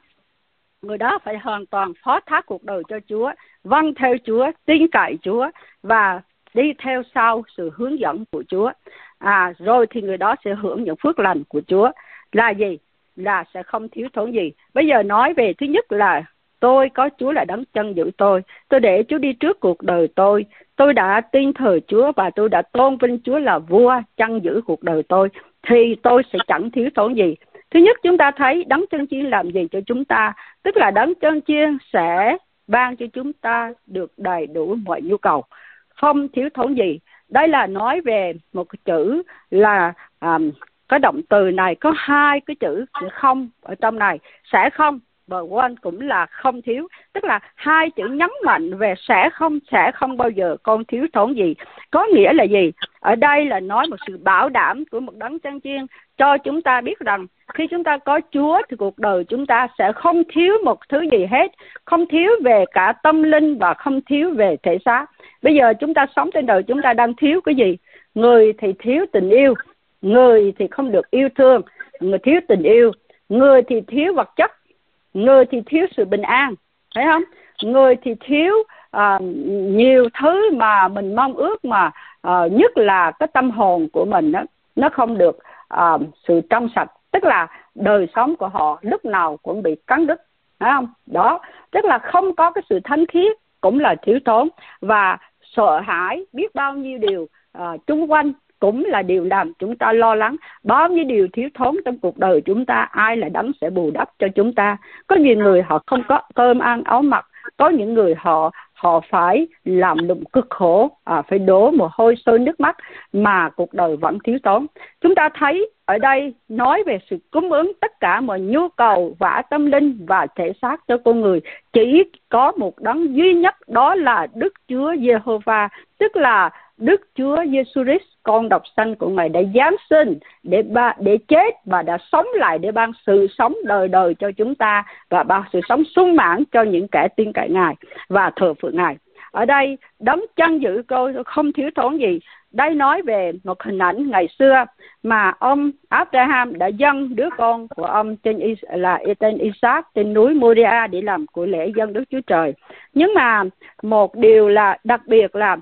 người đó phải hoàn toàn phó thác cuộc đời cho Chúa vâng theo Chúa, tin cậy Chúa và đi theo sau sự hướng dẫn của Chúa à rồi thì người đó sẽ hưởng những phước lành của Chúa là gì là sẽ không thiếu thốn gì bây giờ nói về thứ nhất là Tôi có Chúa là đấng chân giữ tôi. Tôi để Chúa đi trước cuộc đời tôi. Tôi đã tin thờ Chúa và tôi đã tôn vinh Chúa là vua chân giữ cuộc đời tôi. Thì tôi sẽ chẳng thiếu thốn gì. Thứ nhất chúng ta thấy đấng chân chiên làm gì cho chúng ta. Tức là đấng chân chiên sẽ ban cho chúng ta được đầy đủ mọi nhu cầu. Không thiếu thốn gì. Đây là nói về một cái chữ là um, cái động từ này có hai cái chữ không ở trong này sẽ không. Và quên cũng là không thiếu. Tức là hai chữ nhấn mạnh về sẽ không sẽ không bao giờ con thiếu thốn gì. Có nghĩa là gì? Ở đây là nói một sự bảo đảm của một đấng chân chiên cho chúng ta biết rằng khi chúng ta có Chúa thì cuộc đời chúng ta sẽ không thiếu một thứ gì hết, không thiếu về cả tâm linh và không thiếu về thể xác. Bây giờ chúng ta sống trên đời chúng ta đang thiếu cái gì? Người thì thiếu tình yêu, người thì không được yêu thương, người thiếu tình yêu, người thì thiếu vật chất, người thì thiếu sự bình an, phải không? Người thì thiếu uh, nhiều thứ mà mình mong ước mà uh, nhất là cái tâm hồn của mình đó, nó không được uh, sự trong sạch tức là đời sống của họ lúc nào cũng bị cắn đứt phải không đó tức là không có cái sự thánh khiết cũng là thiếu thốn và sợ hãi biết bao nhiêu điều uh, chung quanh cũng là điều làm chúng ta lo lắng. Bao nhiêu điều thiếu thốn trong cuộc đời chúng ta ai là đấng sẽ bù đắp cho chúng ta? Có nhiều người họ không có cơm ăn áo mặc có những người họ họ phải làm lụng cực khổ à, phải đổ mồ hôi sôi nước mắt mà cuộc đời vẫn thiếu thốn. Chúng ta thấy ở đây nói về sự cung ứng tất cả mọi nhu cầu vả tâm linh và thể xác cho con người chỉ có một đấng duy nhất đó là Đức Chúa Giê-hô-va tức là Đức Chúa Giêsu Christ, con độc sanh của Ngài đã giáng sinh để ba, để chết và đã sống lại để ban sự sống đời đời cho chúng ta và ban sự sống sung mãn cho những kẻ tin cậy Ngài và thờ phượng Ngài. Ở đây, đấng chân giữ cô không thiếu thốn gì. Đây nói về một hình ảnh ngày xưa mà ông Abraham đã dâng đứa con của ông tên là tên Isaac trên núi Moria để làm của lễ dân Đức Chúa Trời. Nhưng mà một điều là đặc biệt là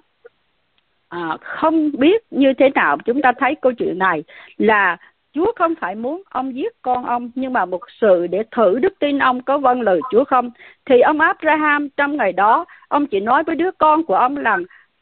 à, không biết như thế nào chúng ta thấy câu chuyện này là Chúa không phải muốn ông giết con ông nhưng mà một sự để thử đức tin ông có vâng lời Chúa không? Thì ông Abraham trong ngày đó ông chỉ nói với đứa con của ông là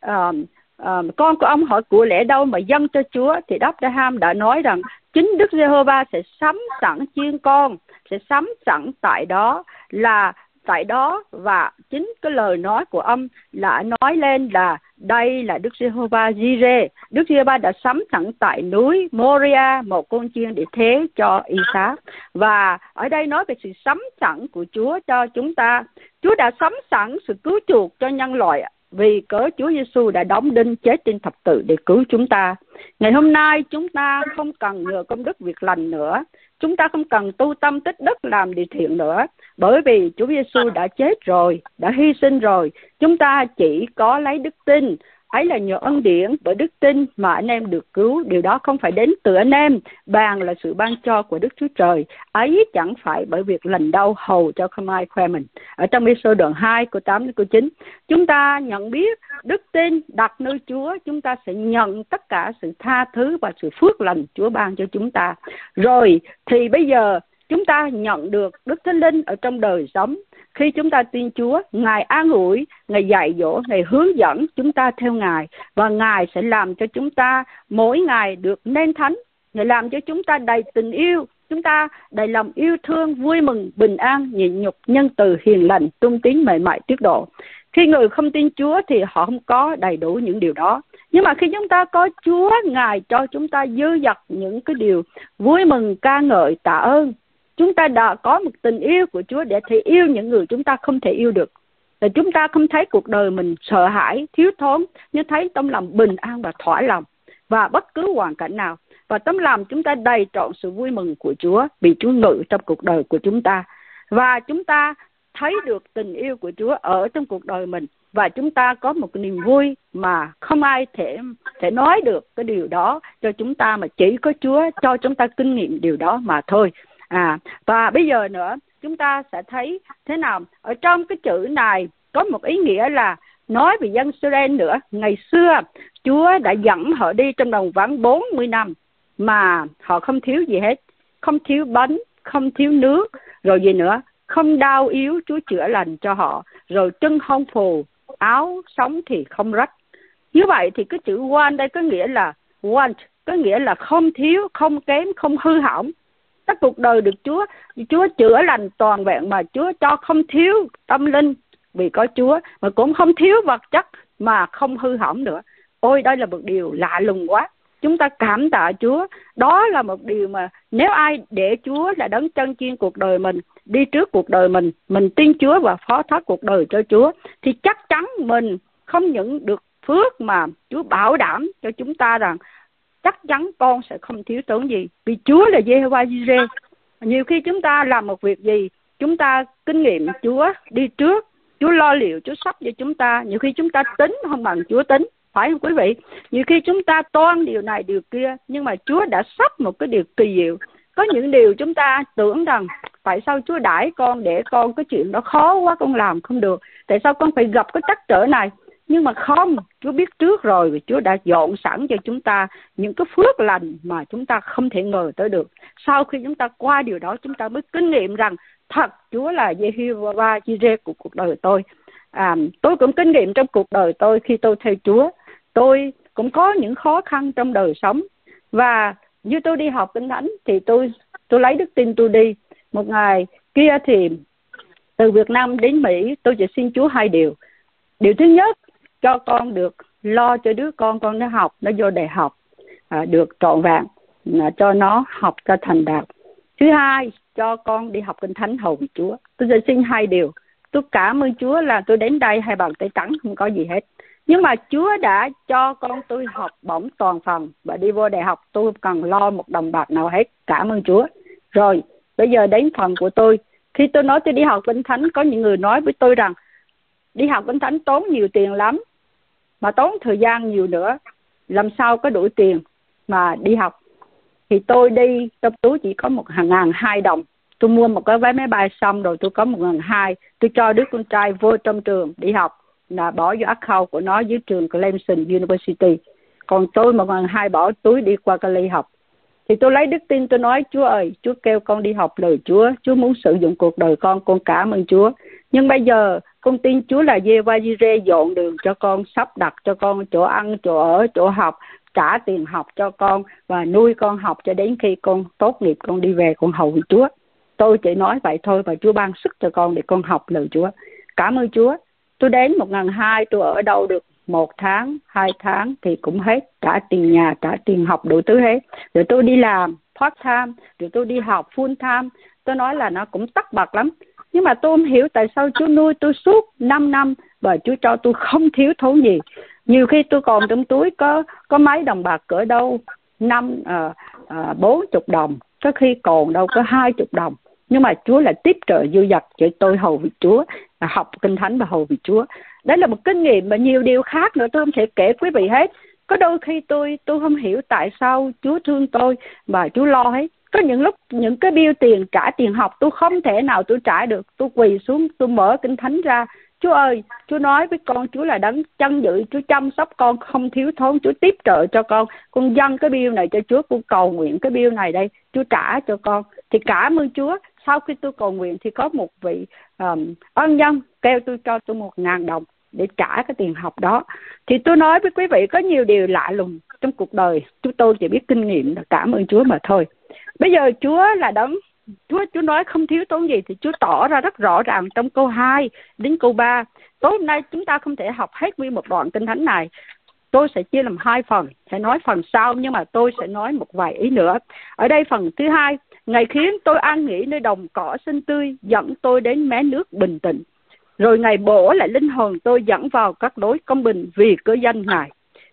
uh, uh, con của ông hỏi của lẽ đâu mà dâng cho Chúa? Thì Abraham đã nói rằng chính Đức Giê-hô-va sẽ sắm sẵn chiên con sẽ sắm sẵn tại đó là tại đó và chính cái lời nói của ông là nói lên là đây là Đức Giê-hô-va Jireh. Đức Giê-hô-va đã sắm sẵn tại núi Moria, một con chiên để thế cho Isaac. Và ở đây nói về sự sắm sẵn của Chúa cho chúng ta. Chúa đã sắm sẵn sự cứu chuộc cho nhân loại vì cớ Chúa Giêsu đã đóng đinh chết trên thập tự để cứu chúng ta. Ngày hôm nay chúng ta không cần nhờ công đức việc lành nữa. Chúng ta không cần tu tâm tích đức làm điều thiện nữa bởi vì Chúa Giêsu đã chết rồi, đã hy sinh rồi. Chúng ta chỉ có lấy đức tin ấy là nhờ ân điển bởi đức tin mà anh em được cứu. Điều đó không phải đến từ anh em. Bàn là sự ban cho của đức chúa trời. Ấy chẳng phải bởi việc lành đau hầu cho không ai khoe mình. Ở trong sơ đoạn 2 của 8 đến câu 9 chúng ta nhận biết đức tin đặt nơi chúa, chúng ta sẽ nhận tất cả sự tha thứ và sự phước lành chúa ban cho chúng ta. Rồi thì bây giờ chúng ta nhận được đức thánh linh ở trong đời sống khi chúng ta tin Chúa, Ngài an ủi, Ngài dạy dỗ, Ngài hướng dẫn chúng ta theo Ngài và Ngài sẽ làm cho chúng ta mỗi ngày được nên thánh, Ngài làm cho chúng ta đầy tình yêu, chúng ta đầy lòng yêu thương, vui mừng, bình an, nhịn nhục, nhân từ, hiền lành, trung tín mềm mại tiết độ. Khi người không tin Chúa thì họ không có đầy đủ những điều đó. Nhưng mà khi chúng ta có Chúa, Ngài cho chúng ta dư dật những cái điều vui mừng, ca ngợi, tạ ơn, chúng ta đã có một tình yêu của Chúa để thể yêu những người chúng ta không thể yêu được. Để chúng ta không thấy cuộc đời mình sợ hãi, thiếu thốn nhưng thấy tâm lòng bình an và thỏa lòng và bất cứ hoàn cảnh nào. Và tấm lòng chúng ta đầy trọn sự vui mừng của Chúa vì Chúa ngự trong cuộc đời của chúng ta. Và chúng ta thấy được tình yêu của Chúa ở trong cuộc đời mình. Và chúng ta có một niềm vui mà không ai thể thể nói được cái điều đó cho chúng ta, mà chỉ có Chúa cho chúng ta kinh nghiệm điều đó mà thôi à và bây giờ nữa, chúng ta sẽ thấy thế nào? Ở trong cái chữ này có một ý nghĩa là nói về dân Israel nữa. Ngày xưa, Chúa đã dẫn họ đi trong đồng vắng 40 năm mà họ không thiếu gì hết. Không thiếu bánh, không thiếu nước, rồi gì nữa? Không đau yếu, Chúa chữa lành cho họ. Rồi chân không phù, áo sống thì không rách. Như vậy thì cái chữ want đây có nghĩa là want, có nghĩa là không thiếu, không kém, không hư hỏng cái cuộc đời được Chúa Chúa chữa lành toàn vẹn mà Chúa cho không thiếu tâm linh vì có Chúa, mà cũng không thiếu vật chất mà không hư hỏng nữa. Ôi, đây là một điều lạ lùng quá. Chúng ta cảm tạ Chúa. Đó là một điều mà nếu ai để Chúa là đấng chân chiên cuộc đời mình, đi trước cuộc đời mình mình tin Chúa và phó thác cuộc đời cho Chúa, thì chắc chắn mình không những được phước mà Chúa bảo đảm cho chúng ta rằng chắc chắn con sẽ không thiếu tốn gì. Vì Chúa là Jehovah Jireh nhiều khi chúng ta làm một việc gì, chúng ta kinh nghiệm Chúa, đi trước. Chúa lo liệu, Chúa sắp cho chúng ta. Nhiều khi chúng ta tính không bằng Chúa tính, phải không quý vị? Nhiều khi chúng ta toan điều này, điều kia, nhưng mà Chúa đã sắp một cái điều kỳ diệu. Có những điều chúng ta tưởng rằng, tại sao Chúa đãi con để con cái chuyện đó khó quá, con làm không được? Tại sao con phải gặp cái trắc trở này? Nhưng mà không Chúa biết trước rồi và Chúa đã dọn sẵn cho chúng ta những cái phước lành mà chúng ta không thể ngờ tới được. Sau khi chúng ta qua điều đó chúng ta mới kinh nghiệm rằng thật Chúa là Jehovah Jireh của cuộc đời tôi. À, tôi cũng kinh nghiệm trong cuộc đời tôi khi tôi theo Chúa. Tôi cũng có những khó khăn trong đời sống. Và như tôi đi học kinh thánh thì tôi tôi lấy đức tin tôi đi. Một ngày kia thì từ Việt Nam đến Mỹ tôi chỉ xin Chúa hai điều. Điều thứ nhất cho con được lo cho đứa con con nó học nó vô đại học à, được trọn vẹn à, cho nó học cho thành đạt. Thứ hai cho con đi học kinh thánh hầu vì Chúa. Tôi sẽ xin hai điều. Tôi cảm ơn Chúa là tôi đến đây hai bàn tay trắng không có gì hết. Nhưng mà Chúa đã cho con tôi học bổng toàn phần và đi vô đại học tôi không cần lo một đồng bạc nào hết. Cảm ơn Chúa. Rồi bây giờ đến phần của tôi. Khi tôi nói tôi đi học kinh thánh có những người nói với tôi rằng đi học kinh thánh tốn nhiều tiền lắm mà tốn thời gian nhiều nữa, làm sao có đủ tiền mà đi học? Thì tôi đi, trong túi chỉ có một hàng ngàn hai đồng. Tôi mua một cái vé máy bay xong rồi tôi có một ngàn hai. Tôi cho đứa con trai vô trong trường đi học, là bỏ vô account của nó dưới trường Clemson University. Còn tôi một ngàn hai bỏ túi đi qua Cali học. Thì tôi lấy đức tin tôi nói, Chúa ơi, Chúa kêu con đi học lời Chúa. Chúa muốn sử dụng cuộc đời con con cảm ơn Chúa. Nhưng bây giờ con tin Chúa là Jehovah dọn đường cho con, sắp đặt cho con chỗ ăn, chỗ ở, chỗ học, trả tiền học cho con và nuôi con học cho đến khi con tốt nghiệp, con đi về, con hầu Chúa. Tôi chỉ nói vậy thôi và Chúa ban sức cho con để con học lời Chúa. Cảm ơn Chúa. Tôi đến một ngàn hai, tôi ở đâu được một tháng, hai tháng thì cũng hết. Trả tiền nhà, trả tiền học, đủ thứ hết. Rồi tôi đi làm part time, rồi tôi đi học full time. Tôi nói là nó cũng tắc bạc lắm nhưng mà tôi không hiểu tại sao Chúa nuôi tôi suốt 5 năm và Chúa cho tôi không thiếu thốn gì. Nhiều khi tôi còn trong túi có có mấy đồng bạc cỡ đâu năm à, à, bốn chục đồng có khi còn đâu có hai chục đồng. Nhưng mà Chúa lại tiếp trợ dư dật cho tôi hầu vị Chúa à, học kinh thánh và hầu vị Chúa. Đấy là một kinh nghiệm và nhiều điều khác nữa tôi không thể kể quý vị hết. Có đôi khi tôi tôi không hiểu tại sao Chúa thương tôi mà Chúa lo hết có những lúc những cái bill tiền trả tiền học tôi không thể nào tôi trả được. Tôi quỳ xuống tôi mở kinh thánh ra. Chúa ơi, Chúa nói với con, Chúa là đấng chân dự, Chúa chăm sóc con không thiếu thốn, Chúa tiếp trợ cho con. Con dâng cái bill này cho Chúa, con cầu nguyện cái bill này đây, Chúa trả cho con. Thì cảm ơn Chúa, sau khi tôi cầu nguyện thì có một vị um, ân nhân kêu tôi cho tôi một ngàn đồng để trả cái tiền học đó. Thì tôi nói với quý vị có nhiều điều lạ lùng trong cuộc đời. Chúng tôi chỉ biết kinh nghiệm là cảm ơn Chúa mà thôi bây giờ Chúa là đấng Chúa Chúa nói không thiếu tốn gì thì Chúa tỏ ra rất rõ ràng trong câu 2 đến câu 3. Tối hôm nay chúng ta không thể học hết nguyên một đoạn kinh thánh này. Tôi sẽ chia làm hai phần, sẽ nói phần sau nhưng mà tôi sẽ nói một vài ý nữa. Ở đây phần thứ hai, ngày khiến tôi an nghỉ nơi đồng cỏ xinh tươi, dẫn tôi đến mé nước bình tĩnh. Rồi ngày bổ lại linh hồn tôi dẫn vào các lối công bình vì cơ danh Ngài.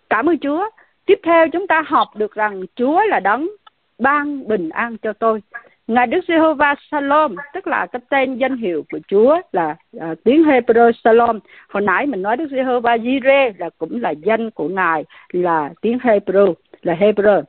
Cảm ơn Chúa. Tiếp theo chúng ta học được rằng Chúa là đấng ban bình an cho tôi. Ngài Đức Giê-hô-va Salom, tức là cái tên danh hiệu của Chúa là uh, tiếng Hebrew Salom. Hồi nãy mình nói Đức Giê-hô-va Jireh là cũng là danh của Ngài là tiếng Hebrew, là Hebrew.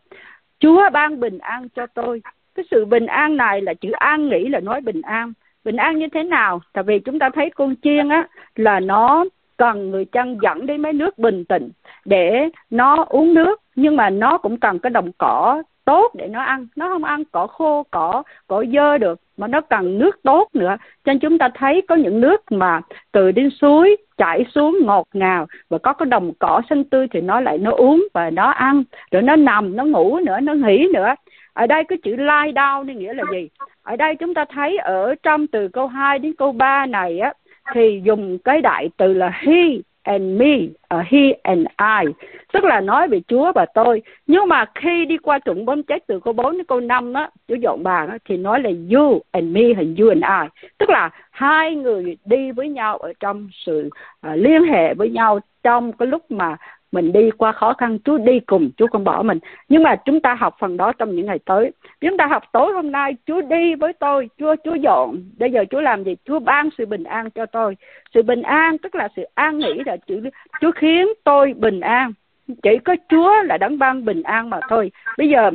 Chúa ban bình an cho tôi. Cái sự bình an này là chữ an nghĩ là nói bình an. Bình an như thế nào? Tại vì chúng ta thấy con chiên á là nó cần người chăn dẫn đến mấy nước bình tĩnh để nó uống nước nhưng mà nó cũng cần cái đồng cỏ tốt để nó ăn. Nó không ăn, cỏ khô, cỏ cỏ dơ được, mà nó cần nước tốt nữa. Cho nên chúng ta thấy có những nước mà từ đến suối chảy xuống ngọt ngào và có cái đồng cỏ xanh tươi thì nó lại nó uống và nó ăn. Rồi nó nằm, nó ngủ nữa, nó nghỉ nữa. Ở đây cái chữ lie down này nghĩa là gì? Ở đây chúng ta thấy ở trong từ câu 2 đến câu 3 này á, thì dùng cái đại từ là he and me, uh, he and I, tức là nói về Chúa và tôi. Nhưng mà khi đi qua trụng bấm chết từ câu 4 đến câu 5 á, Chúa dọn bàn á, thì nói là you and me hình you and I, tức là hai người đi với nhau ở trong sự uh, liên hệ với nhau trong cái lúc mà mình đi qua khó khăn, Chúa đi cùng, Chúa không bỏ mình. Nhưng mà chúng ta học phần đó trong những ngày tới. Chúng ta học tối hôm nay, Chúa đi với tôi, Chúa Chúa dọn. Bây giờ Chúa làm gì? Chúa ban sự bình an cho tôi. Sự bình an tức là sự an nghỉ là chữ Chúa khiến tôi bình an. Chỉ có Chúa là đấng ban bình an mà thôi. Bây giờ,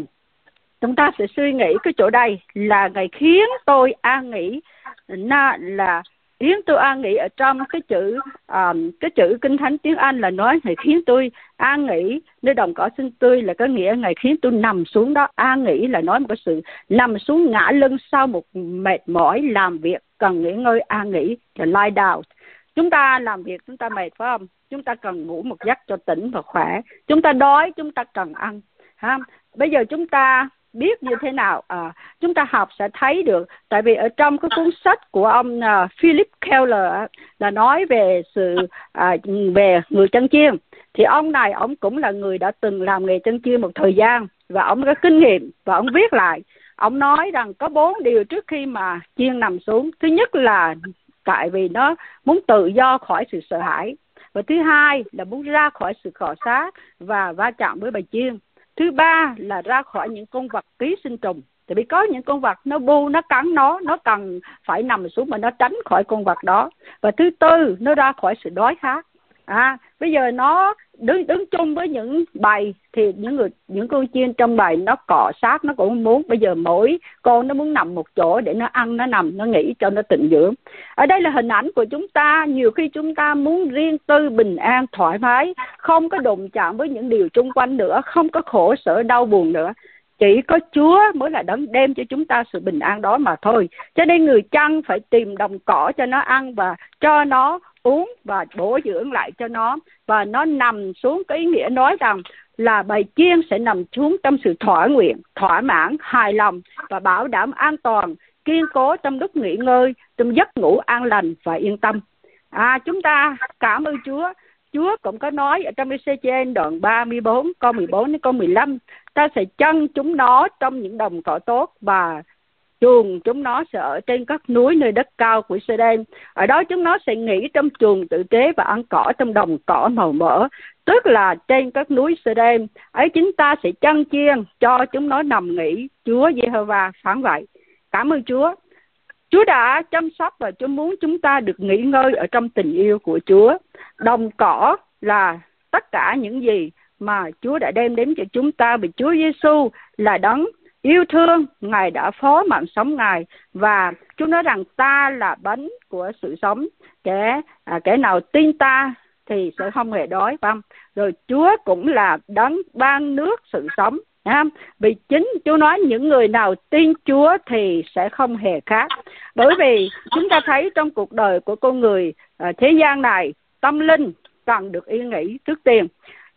chúng ta sẽ suy nghĩ cái chỗ đây là ngày khiến tôi an nghỉ. Na là khiến tôi an nghỉ ở trong cái chữ um, cái chữ kinh thánh tiếng Anh là nói ngày khiến tôi an nghỉ. Nơi đồng cỏ xinh tươi là có nghĩa ngày khiến tôi nằm xuống đó. An nghỉ là nói một cái sự nằm xuống ngã lưng sau một mệt mỏi làm việc cần nghỉ ngơi an nghỉ là lie down. Chúng ta làm việc chúng ta mệt phải không? Chúng ta cần ngủ một giấc cho tỉnh và khỏe. Chúng ta đói chúng ta cần ăn. Ha? Bây giờ chúng ta biết như thế nào à, chúng ta học sẽ thấy được. Tại vì ở trong cái cuốn sách của ông uh, Philip Keller là nói về sự à, về người chân chiên thì ông này ông cũng là người đã từng làm nghề chân chiên một thời gian và ông có kinh nghiệm và ông viết lại. Ông nói rằng có bốn điều trước khi mà chiên nằm xuống. Thứ nhất là tại vì nó muốn tự do khỏi sự sợ hãi và thứ hai là muốn ra khỏi sự khảo sát và va chạm với bài chiên thứ ba là ra khỏi những con vật ký sinh trùng. Tại vì có những con vật nó bu, nó cắn nó nó cần phải nằm xuống mà nó tránh khỏi con vật đó. Và thứ tư, nó ra khỏi sự đói khát à bây giờ nó đứng đứng chung với những bài thì những người, những con chiên trong bài nó cọ sát, nó cũng muốn. Bây giờ mỗi con nó muốn nằm một chỗ để nó ăn, nó nằm, nó nghỉ cho nó tịnh dưỡng. Ở đây là hình ảnh của chúng ta. Nhiều khi chúng ta muốn riêng tư, bình an, thoải mái, không có đụng chạm với những điều xung quanh nữa, không có khổ sở đau buồn nữa. Chỉ có Chúa mới là đấng đem cho chúng ta sự bình an đó mà thôi. Cho nên người chăn phải tìm đồng cỏ cho nó ăn và cho nó uống và bổ dưỡng lại cho nó và nó nằm xuống cái ý nghĩa nói rằng là bài chiên sẽ nằm xuống trong sự thỏa nguyện, thỏa mãn, hài lòng và bảo đảm an toàn, kiên cố trong lúc nghỉ ngơi, trong giấc ngủ an lành và yên tâm. À, chúng ta cảm ơn Chúa. Chúa cũng có nói ở trong ECGN đoạn 34 câu 14 đến câu 15 ta sẽ chân chúng nó trong những đồng cỏ tốt và chuồng, chúng nó sẽ ở trên các núi nơi đất cao của sê đen ở đó chúng nó sẽ nghỉ trong chuồng tự chế và ăn cỏ trong đồng cỏ màu mỡ, tức là trên các núi sê đen ấy chúng ta sẽ chăn chiên cho chúng nó nằm nghỉ, chúa giê-hô-va phán vậy. Cảm ơn chúa. Chúa đã chăm sóc và Chúa muốn chúng ta được nghỉ ngơi ở trong tình yêu của Chúa. Đồng cỏ là tất cả những gì mà Chúa đã đem đến cho chúng ta, vì Chúa Giêsu là đấng yêu thương ngài đã phó mạng sống ngài và chúa nói rằng ta là bánh của sự sống. Kẻ à, kẻ nào tin ta thì sẽ không hề đói phải không rồi chúa cũng là đấng ban nước sự sống. Vì chính chúa nói những người nào tin chúa thì sẽ không hề khác bởi vì chúng ta thấy trong cuộc đời của con người à, thế gian này tâm linh cần được yên nghỉ trước tiên.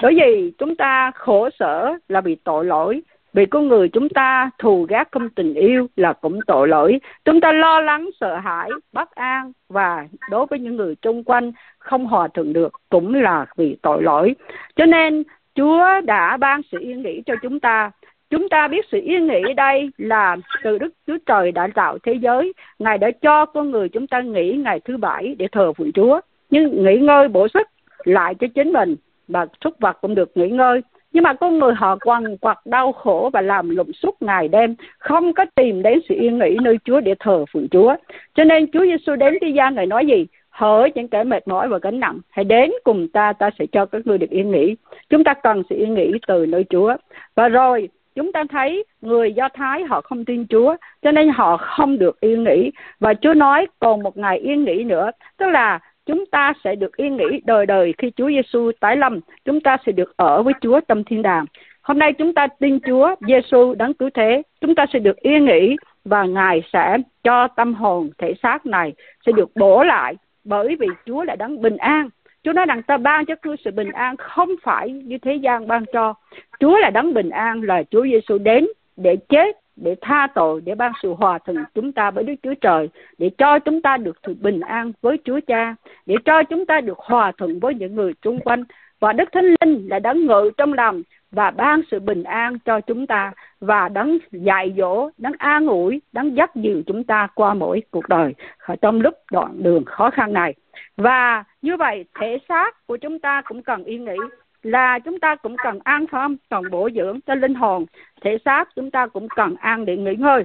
Bởi vì chúng ta khổ sở là vì tội lỗi vì con người chúng ta thù ghét không tình yêu là cũng tội lỗi. Chúng ta lo lắng, sợ hãi, bất an và đối với những người xung quanh không hòa thuận được cũng là vì tội lỗi. Cho nên chúa đã ban sự yên nghỉ cho chúng ta. Chúng ta biết sự yên nghỉ đây là từ đức chúa trời đã tạo thế giới. Ngài đã cho con người chúng ta nghỉ ngày thứ bảy để thờ phượng chúa. Nhưng nghỉ ngơi bổ sức lại cho chính mình và súc vật cũng được nghỉ ngơi nhưng mà con người họ quằn quặt đau khổ và làm lụng suốt ngày đêm, không có tìm đến sự yên nghỉ nơi Chúa để thờ phượng Chúa. Cho nên Chúa Giêsu đến thế gian ngài nói gì? Hỡi những kẻ mệt mỏi và gánh nặng, hãy đến cùng ta ta sẽ cho các ngươi được yên nghỉ. Chúng ta cần sự yên nghỉ từ nơi Chúa. Và rồi, chúng ta thấy người Do Thái họ không tin Chúa, cho nên họ không được yên nghỉ. Và Chúa nói, còn một ngày yên nghỉ nữa, tức là chúng ta sẽ được yên nghỉ đời đời khi Chúa Giêsu tái lâm, chúng ta sẽ được ở với Chúa trong thiên đàng. Hôm nay chúng ta tin Chúa Giêsu đấng cứu thế, chúng ta sẽ được yên nghỉ và Ngài sẽ cho tâm hồn thể xác này sẽ được bổ lại bởi vì Chúa là đấng bình an. Chúa nói rằng ta ban cho tôi sự bình an không phải như thế gian ban cho. Chúa là đấng bình an là Chúa Giêsu đến để chết để tha tội, để ban sự hòa thuận chúng ta với Đức Chúa Trời, để cho chúng ta được sự bình an với Chúa Cha, để cho chúng ta được hòa thuận với những người xung quanh. Và Đức Thánh Linh là đấng ngự trong lòng và ban sự bình an cho chúng ta và đấng dạy dỗ, đấng an ủi, đấng dắt dìu chúng ta qua mỗi cuộc đời trong lúc đoạn đường khó khăn này. Và như vậy thể xác của chúng ta cũng cần yên nghỉ là chúng ta cũng cần an tâm, cần bổ dưỡng cho linh hồn thể xác chúng ta cũng cần an để nghỉ ngơi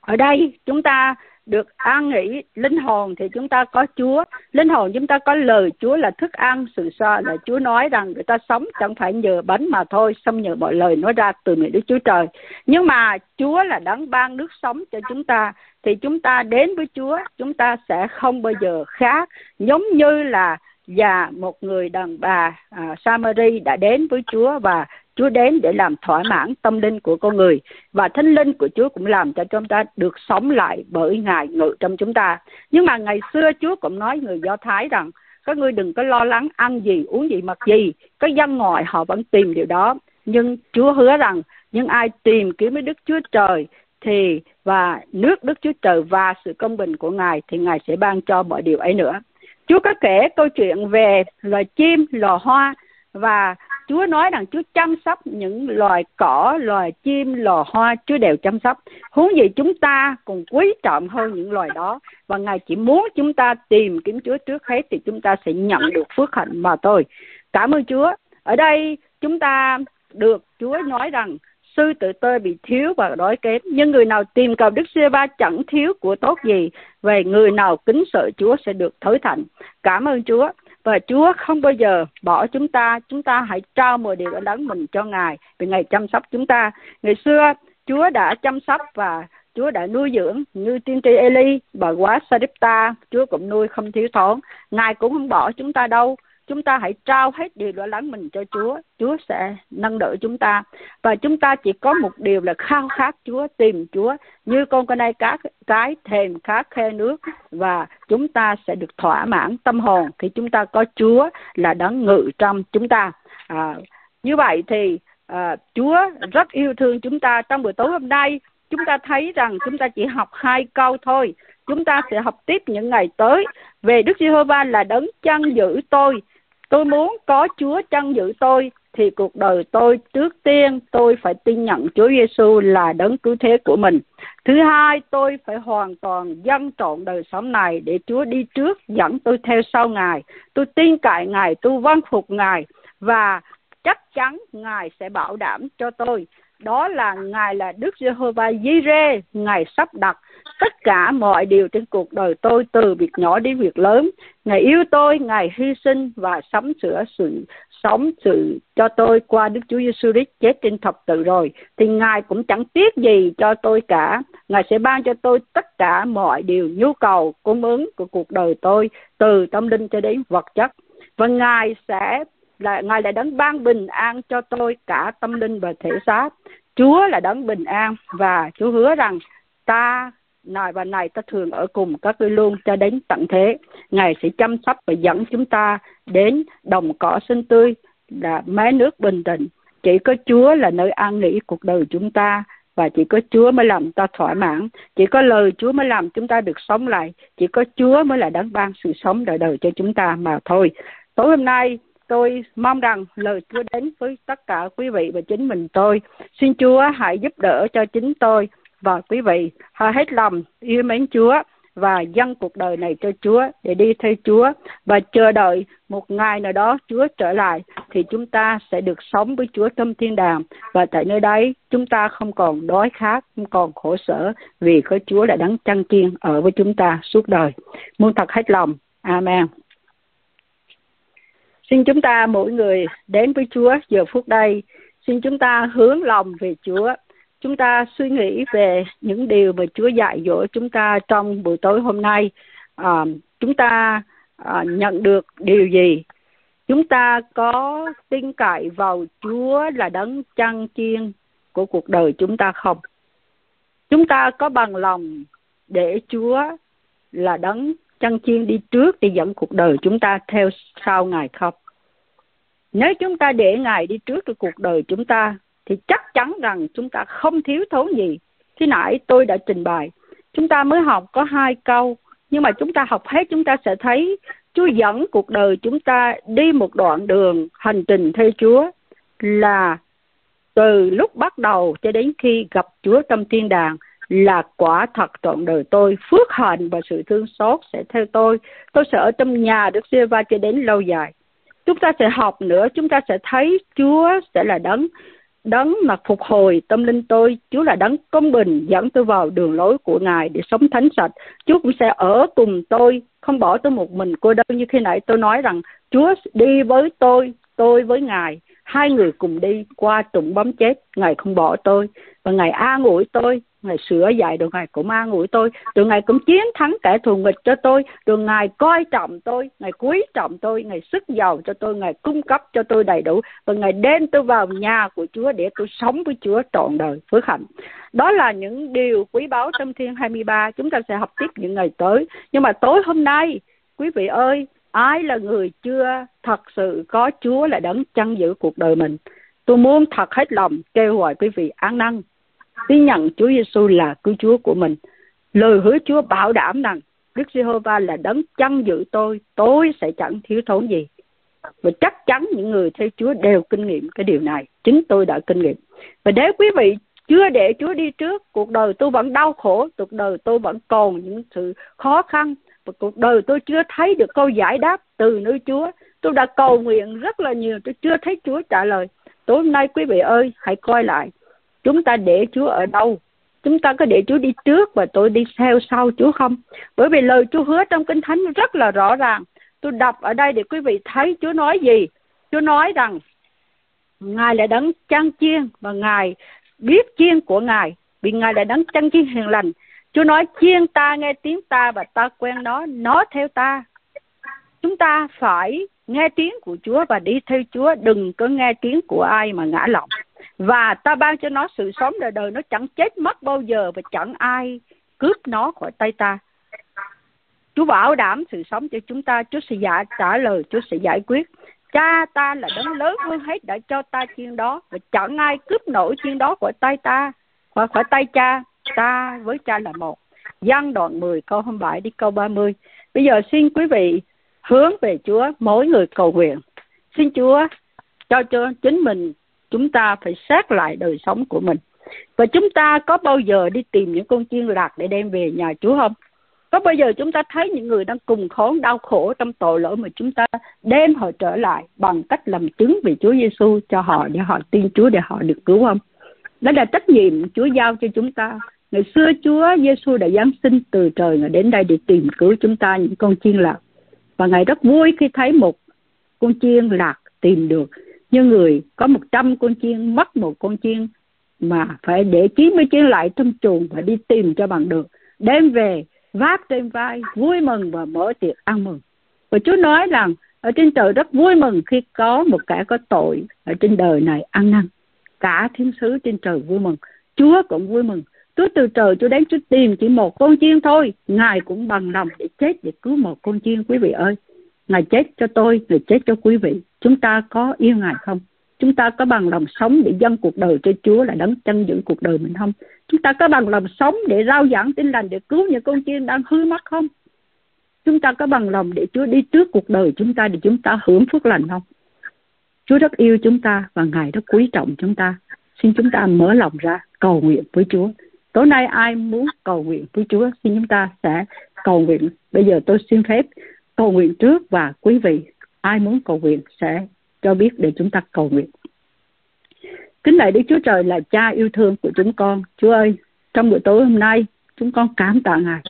ở đây chúng ta được an nghỉ linh hồn thì chúng ta có Chúa. Linh hồn chúng ta có lời Chúa là thức ăn sự so là Chúa nói rằng người ta sống chẳng phải nhờ bánh mà thôi xong nhờ mọi lời nói ra từ miệng Đức Chúa Trời. Nhưng mà Chúa là đấng ban nước sống cho chúng ta thì chúng ta đến với Chúa chúng ta sẽ không bao giờ khác. Giống như là và một người đàn bà à, Samari đã đến với Chúa và Chúa đến để làm thỏa mãn tâm linh của con người và thánh linh của Chúa cũng làm cho chúng ta được sống lại bởi Ngài ngự trong chúng ta. Nhưng mà ngày xưa Chúa cũng nói người Do Thái rằng các ngươi đừng có lo lắng ăn gì, uống gì, mặc gì. Các dân ngoại họ vẫn tìm điều đó. Nhưng Chúa hứa rằng những ai tìm kiếm với Đức Chúa Trời thì và nước Đức Chúa Trời và sự công bình của Ngài thì Ngài sẽ ban cho mọi điều ấy nữa. Chúa có kể câu chuyện về loài chim, loài hoa và Chúa nói rằng Chúa chăm sóc những loài cỏ, loài chim, loài hoa, Chúa đều chăm sóc. Huống gì chúng ta còn quý trọng hơn những loài đó. Và Ngài chỉ muốn chúng ta tìm kiếm Chúa trước hết thì chúng ta sẽ nhận được phước hạnh mà thôi. Cảm ơn Chúa. Ở đây chúng ta được Chúa nói rằng sư tự tôi bị thiếu và đói kém nhưng người nào tìm cầu đức giê va chẳng thiếu của tốt gì về người nào kính sợ chúa sẽ được thới thành cảm ơn chúa và Chúa không bao giờ bỏ chúng ta, chúng ta hãy trao mọi điều ở đấng mình cho Ngài, vì Ngài chăm sóc chúng ta. Ngày xưa, Chúa đã chăm sóc và Chúa đã nuôi dưỡng như tiên tri Eli, bà quá Saripta, Chúa cũng nuôi không thiếu thốn. Ngài cũng không bỏ chúng ta đâu chúng ta hãy trao hết điều lo lắng mình cho Chúa, Chúa sẽ nâng đỡ chúng ta. Và chúng ta chỉ có một điều là khao khát Chúa, tìm Chúa, như con con này cá cái thèm khát khe nước và chúng ta sẽ được thỏa mãn tâm hồn thì chúng ta có Chúa là đấng ngự trong chúng ta. À, như vậy thì à, Chúa rất yêu thương chúng ta. Trong buổi tối hôm nay chúng ta thấy rằng chúng ta chỉ học hai câu thôi. Chúng ta sẽ học tiếp những ngày tới. Về Đức Giê-hô-va là đấng chăn giữ tôi tôi muốn có Chúa chăn giữ tôi thì cuộc đời tôi trước tiên tôi phải tin nhận Chúa Giêsu là đấng cứu thế của mình. Thứ hai, tôi phải hoàn toàn dâng trọn đời sống này để Chúa đi trước dẫn tôi theo sau Ngài. Tôi tin cậy Ngài, tôi vâng phục Ngài và chắc chắn Ngài sẽ bảo đảm cho tôi. Đó là Ngài là Đức Giê-hô-va Gi-rê, Ngài sắp đặt tất cả mọi điều trên cuộc đời tôi từ việc nhỏ đến việc lớn. Ngài yêu tôi, Ngài hy sinh và sắm sửa sự sống sự cho tôi qua Đức Chúa Giêsu Christ chết trên thập tự rồi thì Ngài cũng chẳng tiếc gì cho tôi cả. Ngài sẽ ban cho tôi tất cả mọi điều nhu cầu cung ứng của cuộc đời tôi từ tâm linh cho đến vật chất. Và Ngài sẽ là Ngài là đấng ban bình an cho tôi cả tâm linh và thể xác. Chúa là đấng bình an và Chúa hứa rằng ta này và này ta thường ở cùng các ngươi luôn cho đến tận thế. Ngài sẽ chăm sóc và dẫn chúng ta đến đồng cỏ xanh tươi là mé nước bình tĩnh chỉ có chúa là nơi an nghỉ cuộc đời chúng ta và chỉ có Chúa mới làm ta thỏa mãn, chỉ có lời Chúa mới làm chúng ta được sống lại, chỉ có Chúa mới là đấng ban sự sống đời đời cho chúng ta mà thôi. Tối hôm nay tôi mong rằng lời Chúa đến với tất cả quý vị và chính mình tôi. Xin Chúa hãy giúp đỡ cho chính tôi và quý vị hãy hết lòng yêu mến Chúa và dâng cuộc đời này cho Chúa để đi theo Chúa và chờ đợi một ngày nào đó Chúa trở lại thì chúng ta sẽ được sống với Chúa trong thiên đàng và tại nơi đấy chúng ta không còn đói khát, không còn khổ sở vì có Chúa đã đấng chăn kiên ở với chúng ta suốt đời. Muốn thật hết lòng. Amen. Xin chúng ta mỗi người đến với Chúa giờ phút đây. Xin chúng ta hướng lòng về Chúa chúng ta suy nghĩ về những điều mà Chúa dạy dỗ chúng ta trong buổi tối hôm nay. À, chúng ta à, nhận được điều gì? Chúng ta có tin cậy vào Chúa là đấng chăn chiên của cuộc đời chúng ta không? Chúng ta có bằng lòng để Chúa là đấng chăn chiên đi trước để dẫn cuộc đời chúng ta theo sau Ngài không? Nếu chúng ta để Ngài đi trước cho cuộc đời chúng ta thì chắc chắn rằng chúng ta không thiếu thốn gì. Khi nãy tôi đã trình bày, chúng ta mới học có hai câu, nhưng mà chúng ta học hết chúng ta sẽ thấy Chúa dẫn cuộc đời chúng ta đi một đoạn đường hành trình theo Chúa là từ lúc bắt đầu cho đến khi gặp Chúa trong thiên đàng là quả thật trọn đời. Tôi phước hạnh và sự thương xót sẽ theo tôi. Tôi sẽ ở trong nhà Đức giê va cho đến lâu dài. Chúng ta sẽ học nữa, chúng ta sẽ thấy Chúa sẽ là đấng đấng mà phục hồi, tâm linh tôi, Chúa là đấng công bình, dẫn tôi vào đường lối của Ngài để sống thánh sạch. Chúa cũng sẽ ở cùng tôi, không bỏ tôi một mình. Cô đơn như khi nãy tôi nói rằng, Chúa đi với tôi tôi với Ngài hai người cùng đi qua trụng bấm chết. Ngài không bỏ tôi. Và ngài an ủi tôi. Ngài sửa dạy được ngài cũng an ủi tôi. Rồi ngài cũng chiến thắng kẻ thù nghịch cho tôi. Rồi ngài coi trọng tôi. Ngài quý trọng tôi. Ngài sức giàu cho tôi. Ngài cung cấp cho tôi đầy đủ. Và ngài đem tôi vào nhà của chúa để tôi sống với chúa trọn đời, phước hạnh. Đó là những điều quý báu trong thiên 23 chúng ta sẽ học tiếp những ngày tới. Nhưng mà tối hôm nay, quý vị ơi ai là người chưa thật sự có Chúa là đấng chăn giữ cuộc đời mình. Tôi muốn thật hết lòng kêu gọi quý vị an năng, tin nhận Chúa Giêsu là cứu Chúa của mình. Lời hứa Chúa bảo đảm rằng Đức Giê-hô-va là đấng chăn giữ tôi, tôi sẽ chẳng thiếu thốn gì. Và chắc chắn những người theo Chúa đều kinh nghiệm cái điều này. Chính tôi đã kinh nghiệm. Và nếu quý vị chưa để Chúa đi trước, cuộc đời tôi vẫn đau khổ, cuộc đời tôi vẫn còn những sự khó khăn, cuộc đời tôi chưa thấy được câu giải đáp từ nơi Chúa. Tôi đã cầu nguyện rất là nhiều, tôi chưa thấy Chúa trả lời. Tối hôm nay quý vị ơi, hãy coi lại. Chúng ta để Chúa ở đâu? Chúng ta có để Chúa đi trước và tôi đi theo sau Chúa không? Bởi vì lời Chúa hứa trong Kinh Thánh rất là rõ ràng. Tôi đọc ở đây để quý vị thấy Chúa nói gì. Chúa nói rằng Ngài là đấng chăn chiên và Ngài biết chiên của Ngài vì Ngài là đấng chăn chiên hiền lành Chúa nói chiên ta nghe tiếng ta và ta quen nó, nó theo ta. Chúng ta phải nghe tiếng của Chúa và đi theo Chúa, đừng có nghe tiếng của ai mà ngã lòng. Và ta ban cho nó sự sống đời đời, nó chẳng chết mất bao giờ và chẳng ai cướp nó khỏi tay ta. Chúa bảo đảm sự sống cho chúng ta, Chúa sẽ giải trả lời, Chúa sẽ giải quyết. Cha ta là đấng lớn hơn hết đã cho ta chiên đó và chẳng ai cướp nổi chiên đó khỏi tay ta khỏi khỏi tay cha ta với cha là một Giăng đoạn 10 câu 27 đi, câu 30 Bây giờ xin quý vị hướng về Chúa, mỗi người cầu nguyện Xin Chúa cho cho chính mình, chúng ta phải xét lại đời sống của mình và chúng ta có bao giờ đi tìm những con chiên lạc để đem về nhà Chúa không? Có bao giờ chúng ta thấy những người đang cùng khốn, đau khổ trong tội lỗi mà chúng ta đem họ trở lại bằng cách làm chứng về Chúa Giêsu cho họ, để họ tin Chúa, để họ được cứu không? Đó là trách nhiệm Chúa giao cho chúng ta. Ngày xưa Chúa Giêsu đã giáng sinh từ trời Ngài đến đây để tìm cứu chúng ta, những con chiên lạc. Và Ngài rất vui khi thấy một con chiên lạc tìm được. Như người có một trăm con chiên, mất một con chiên mà phải để 90 chiên lại trong chuồng và đi tìm cho bằng được. Đem về, vác trên vai, vui mừng và mở tiệc ăn mừng. Và Chúa nói rằng, ở trên trời rất vui mừng khi có một kẻ có tội ở trên đời này ăn năn cả thiên sứ trên trời vui mừng chúa cũng vui mừng chúa từ trời chúa đến chúa tìm chỉ một con chiên thôi ngài cũng bằng lòng để chết để cứu một con chiên, quý vị ơi ngài chết cho tôi, ngài chết cho quý vị chúng ta có yêu ngài không chúng ta có bằng lòng sống để dâng cuộc đời cho Chúa là đấng chân giữ cuộc đời mình không? Chúng ta có bằng lòng sống để rao giảng tin lành, để cứu những con chiên đang hư mất không? Chúng ta có bằng lòng để Chúa đi trước cuộc đời chúng ta, để chúng ta hưởng phước lành không? Chúa rất yêu chúng ta và Ngài rất quý trọng chúng ta. Xin chúng ta mở lòng ra cầu nguyện với Chúa. Tối nay ai muốn cầu nguyện với Chúa, xin chúng ta sẽ cầu nguyện. Bây giờ tôi xin phép cầu nguyện trước và quý vị ai muốn cầu nguyện sẽ cho biết để chúng ta cầu nguyện. Kính lạy Đức Chúa Trời là cha yêu thương của chúng con. Chúa ơi, trong buổi tối hôm nay, chúng con cảm tạ Ngài.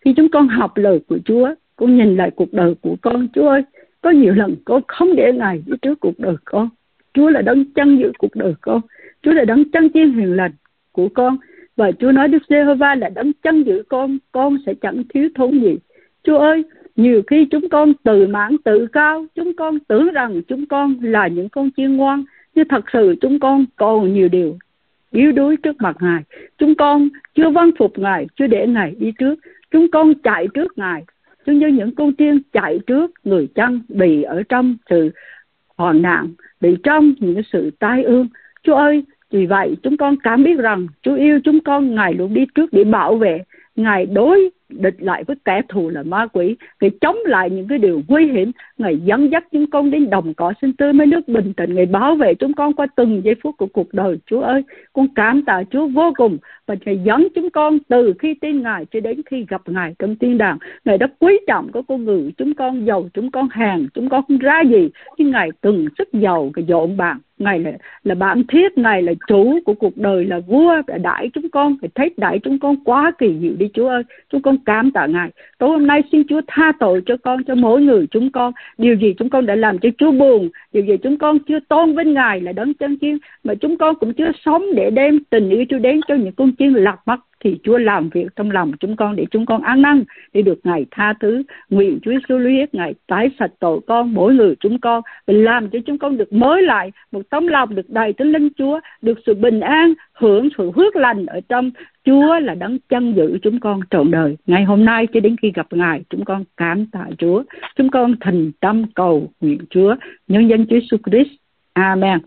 Khi chúng con học lời của Chúa, con nhìn lại cuộc đời của con. Chúa ơi, có nhiều lần con không để ngài đi trước cuộc đời con chúa là đấng chân giữ cuộc đời con chúa là đấng chân chiên hiền lành của con. Và chúa nói đức giê-hô-va là đấng chân giữ con con sẽ chẳng thiếu thốn gì. Chúa ơi, nhiều khi chúng con tự mãn, tự cao, chúng con tưởng rằng chúng con là những con chiên ngoan, nhưng thật sự chúng con còn nhiều điều yếu đuối trước mặt ngài. Chúng con chưa vâng phục ngài, chưa để ngài đi trước. Chúng con chạy trước ngài giống như những con tiên chạy trước người chăn bị ở trong sự hoàn nạn, bị trong những sự tai ương. Chúa ơi, vì vậy chúng con cảm biết rằng Chúa yêu chúng con, Ngài luôn đi trước để bảo vệ, Ngài đối địch lại với kẻ thù là ma quỷ để chống lại những cái điều nguy hiểm. Ngài dẫn dắt chúng con đến đồng cỏ xinh tươi mấy nước bình tĩnh. Ngài bảo vệ chúng con qua từng giây phút của cuộc đời. Chúa ơi, con cảm tạ Chúa vô cùng và Ngài dẫn chúng con từ khi tin Ngài cho đến khi gặp Ngài trong tiên đàng. Ngài đã quý trọng có con người, chúng con giàu, chúng con hàng, chúng con không ra gì. Nhưng Ngài từng sức giàu cái dọn bàn. Ngài là là bạn thiết, Ngài là chủ của cuộc đời, là vua, đã đại chúng con, phải thấy đại chúng con quá kỳ diệu đi Chúa ơi. Chúng con cảm tạ Ngài. Tối hôm nay xin Chúa tha tội cho con, cho mỗi người chúng con. Điều gì chúng con đã làm cho Chúa buồn, điều gì chúng con chưa tôn vinh Ngài là đấng chân chiên, mà chúng con cũng chưa sống để đem tình yêu Chúa đến cho những con chiên lạc mất thì Chúa làm việc trong lòng chúng con để chúng con ăn năn để được Ngài tha thứ. Nguyện Chúa Giêsu huyết Ngài tái sạch tội con mỗi người chúng con và làm cho chúng con được mới lại một tấm lòng được đầy tính linh Chúa, được sự bình an, hưởng sự phước lành ở trong Chúa là đấng chân giữ chúng con trọn đời. Ngày hôm nay cho đến khi gặp Ngài, chúng con cảm tạ Chúa. Chúng con thành tâm cầu nguyện Chúa, nhân dân Chúa Jesus Christ. Amen.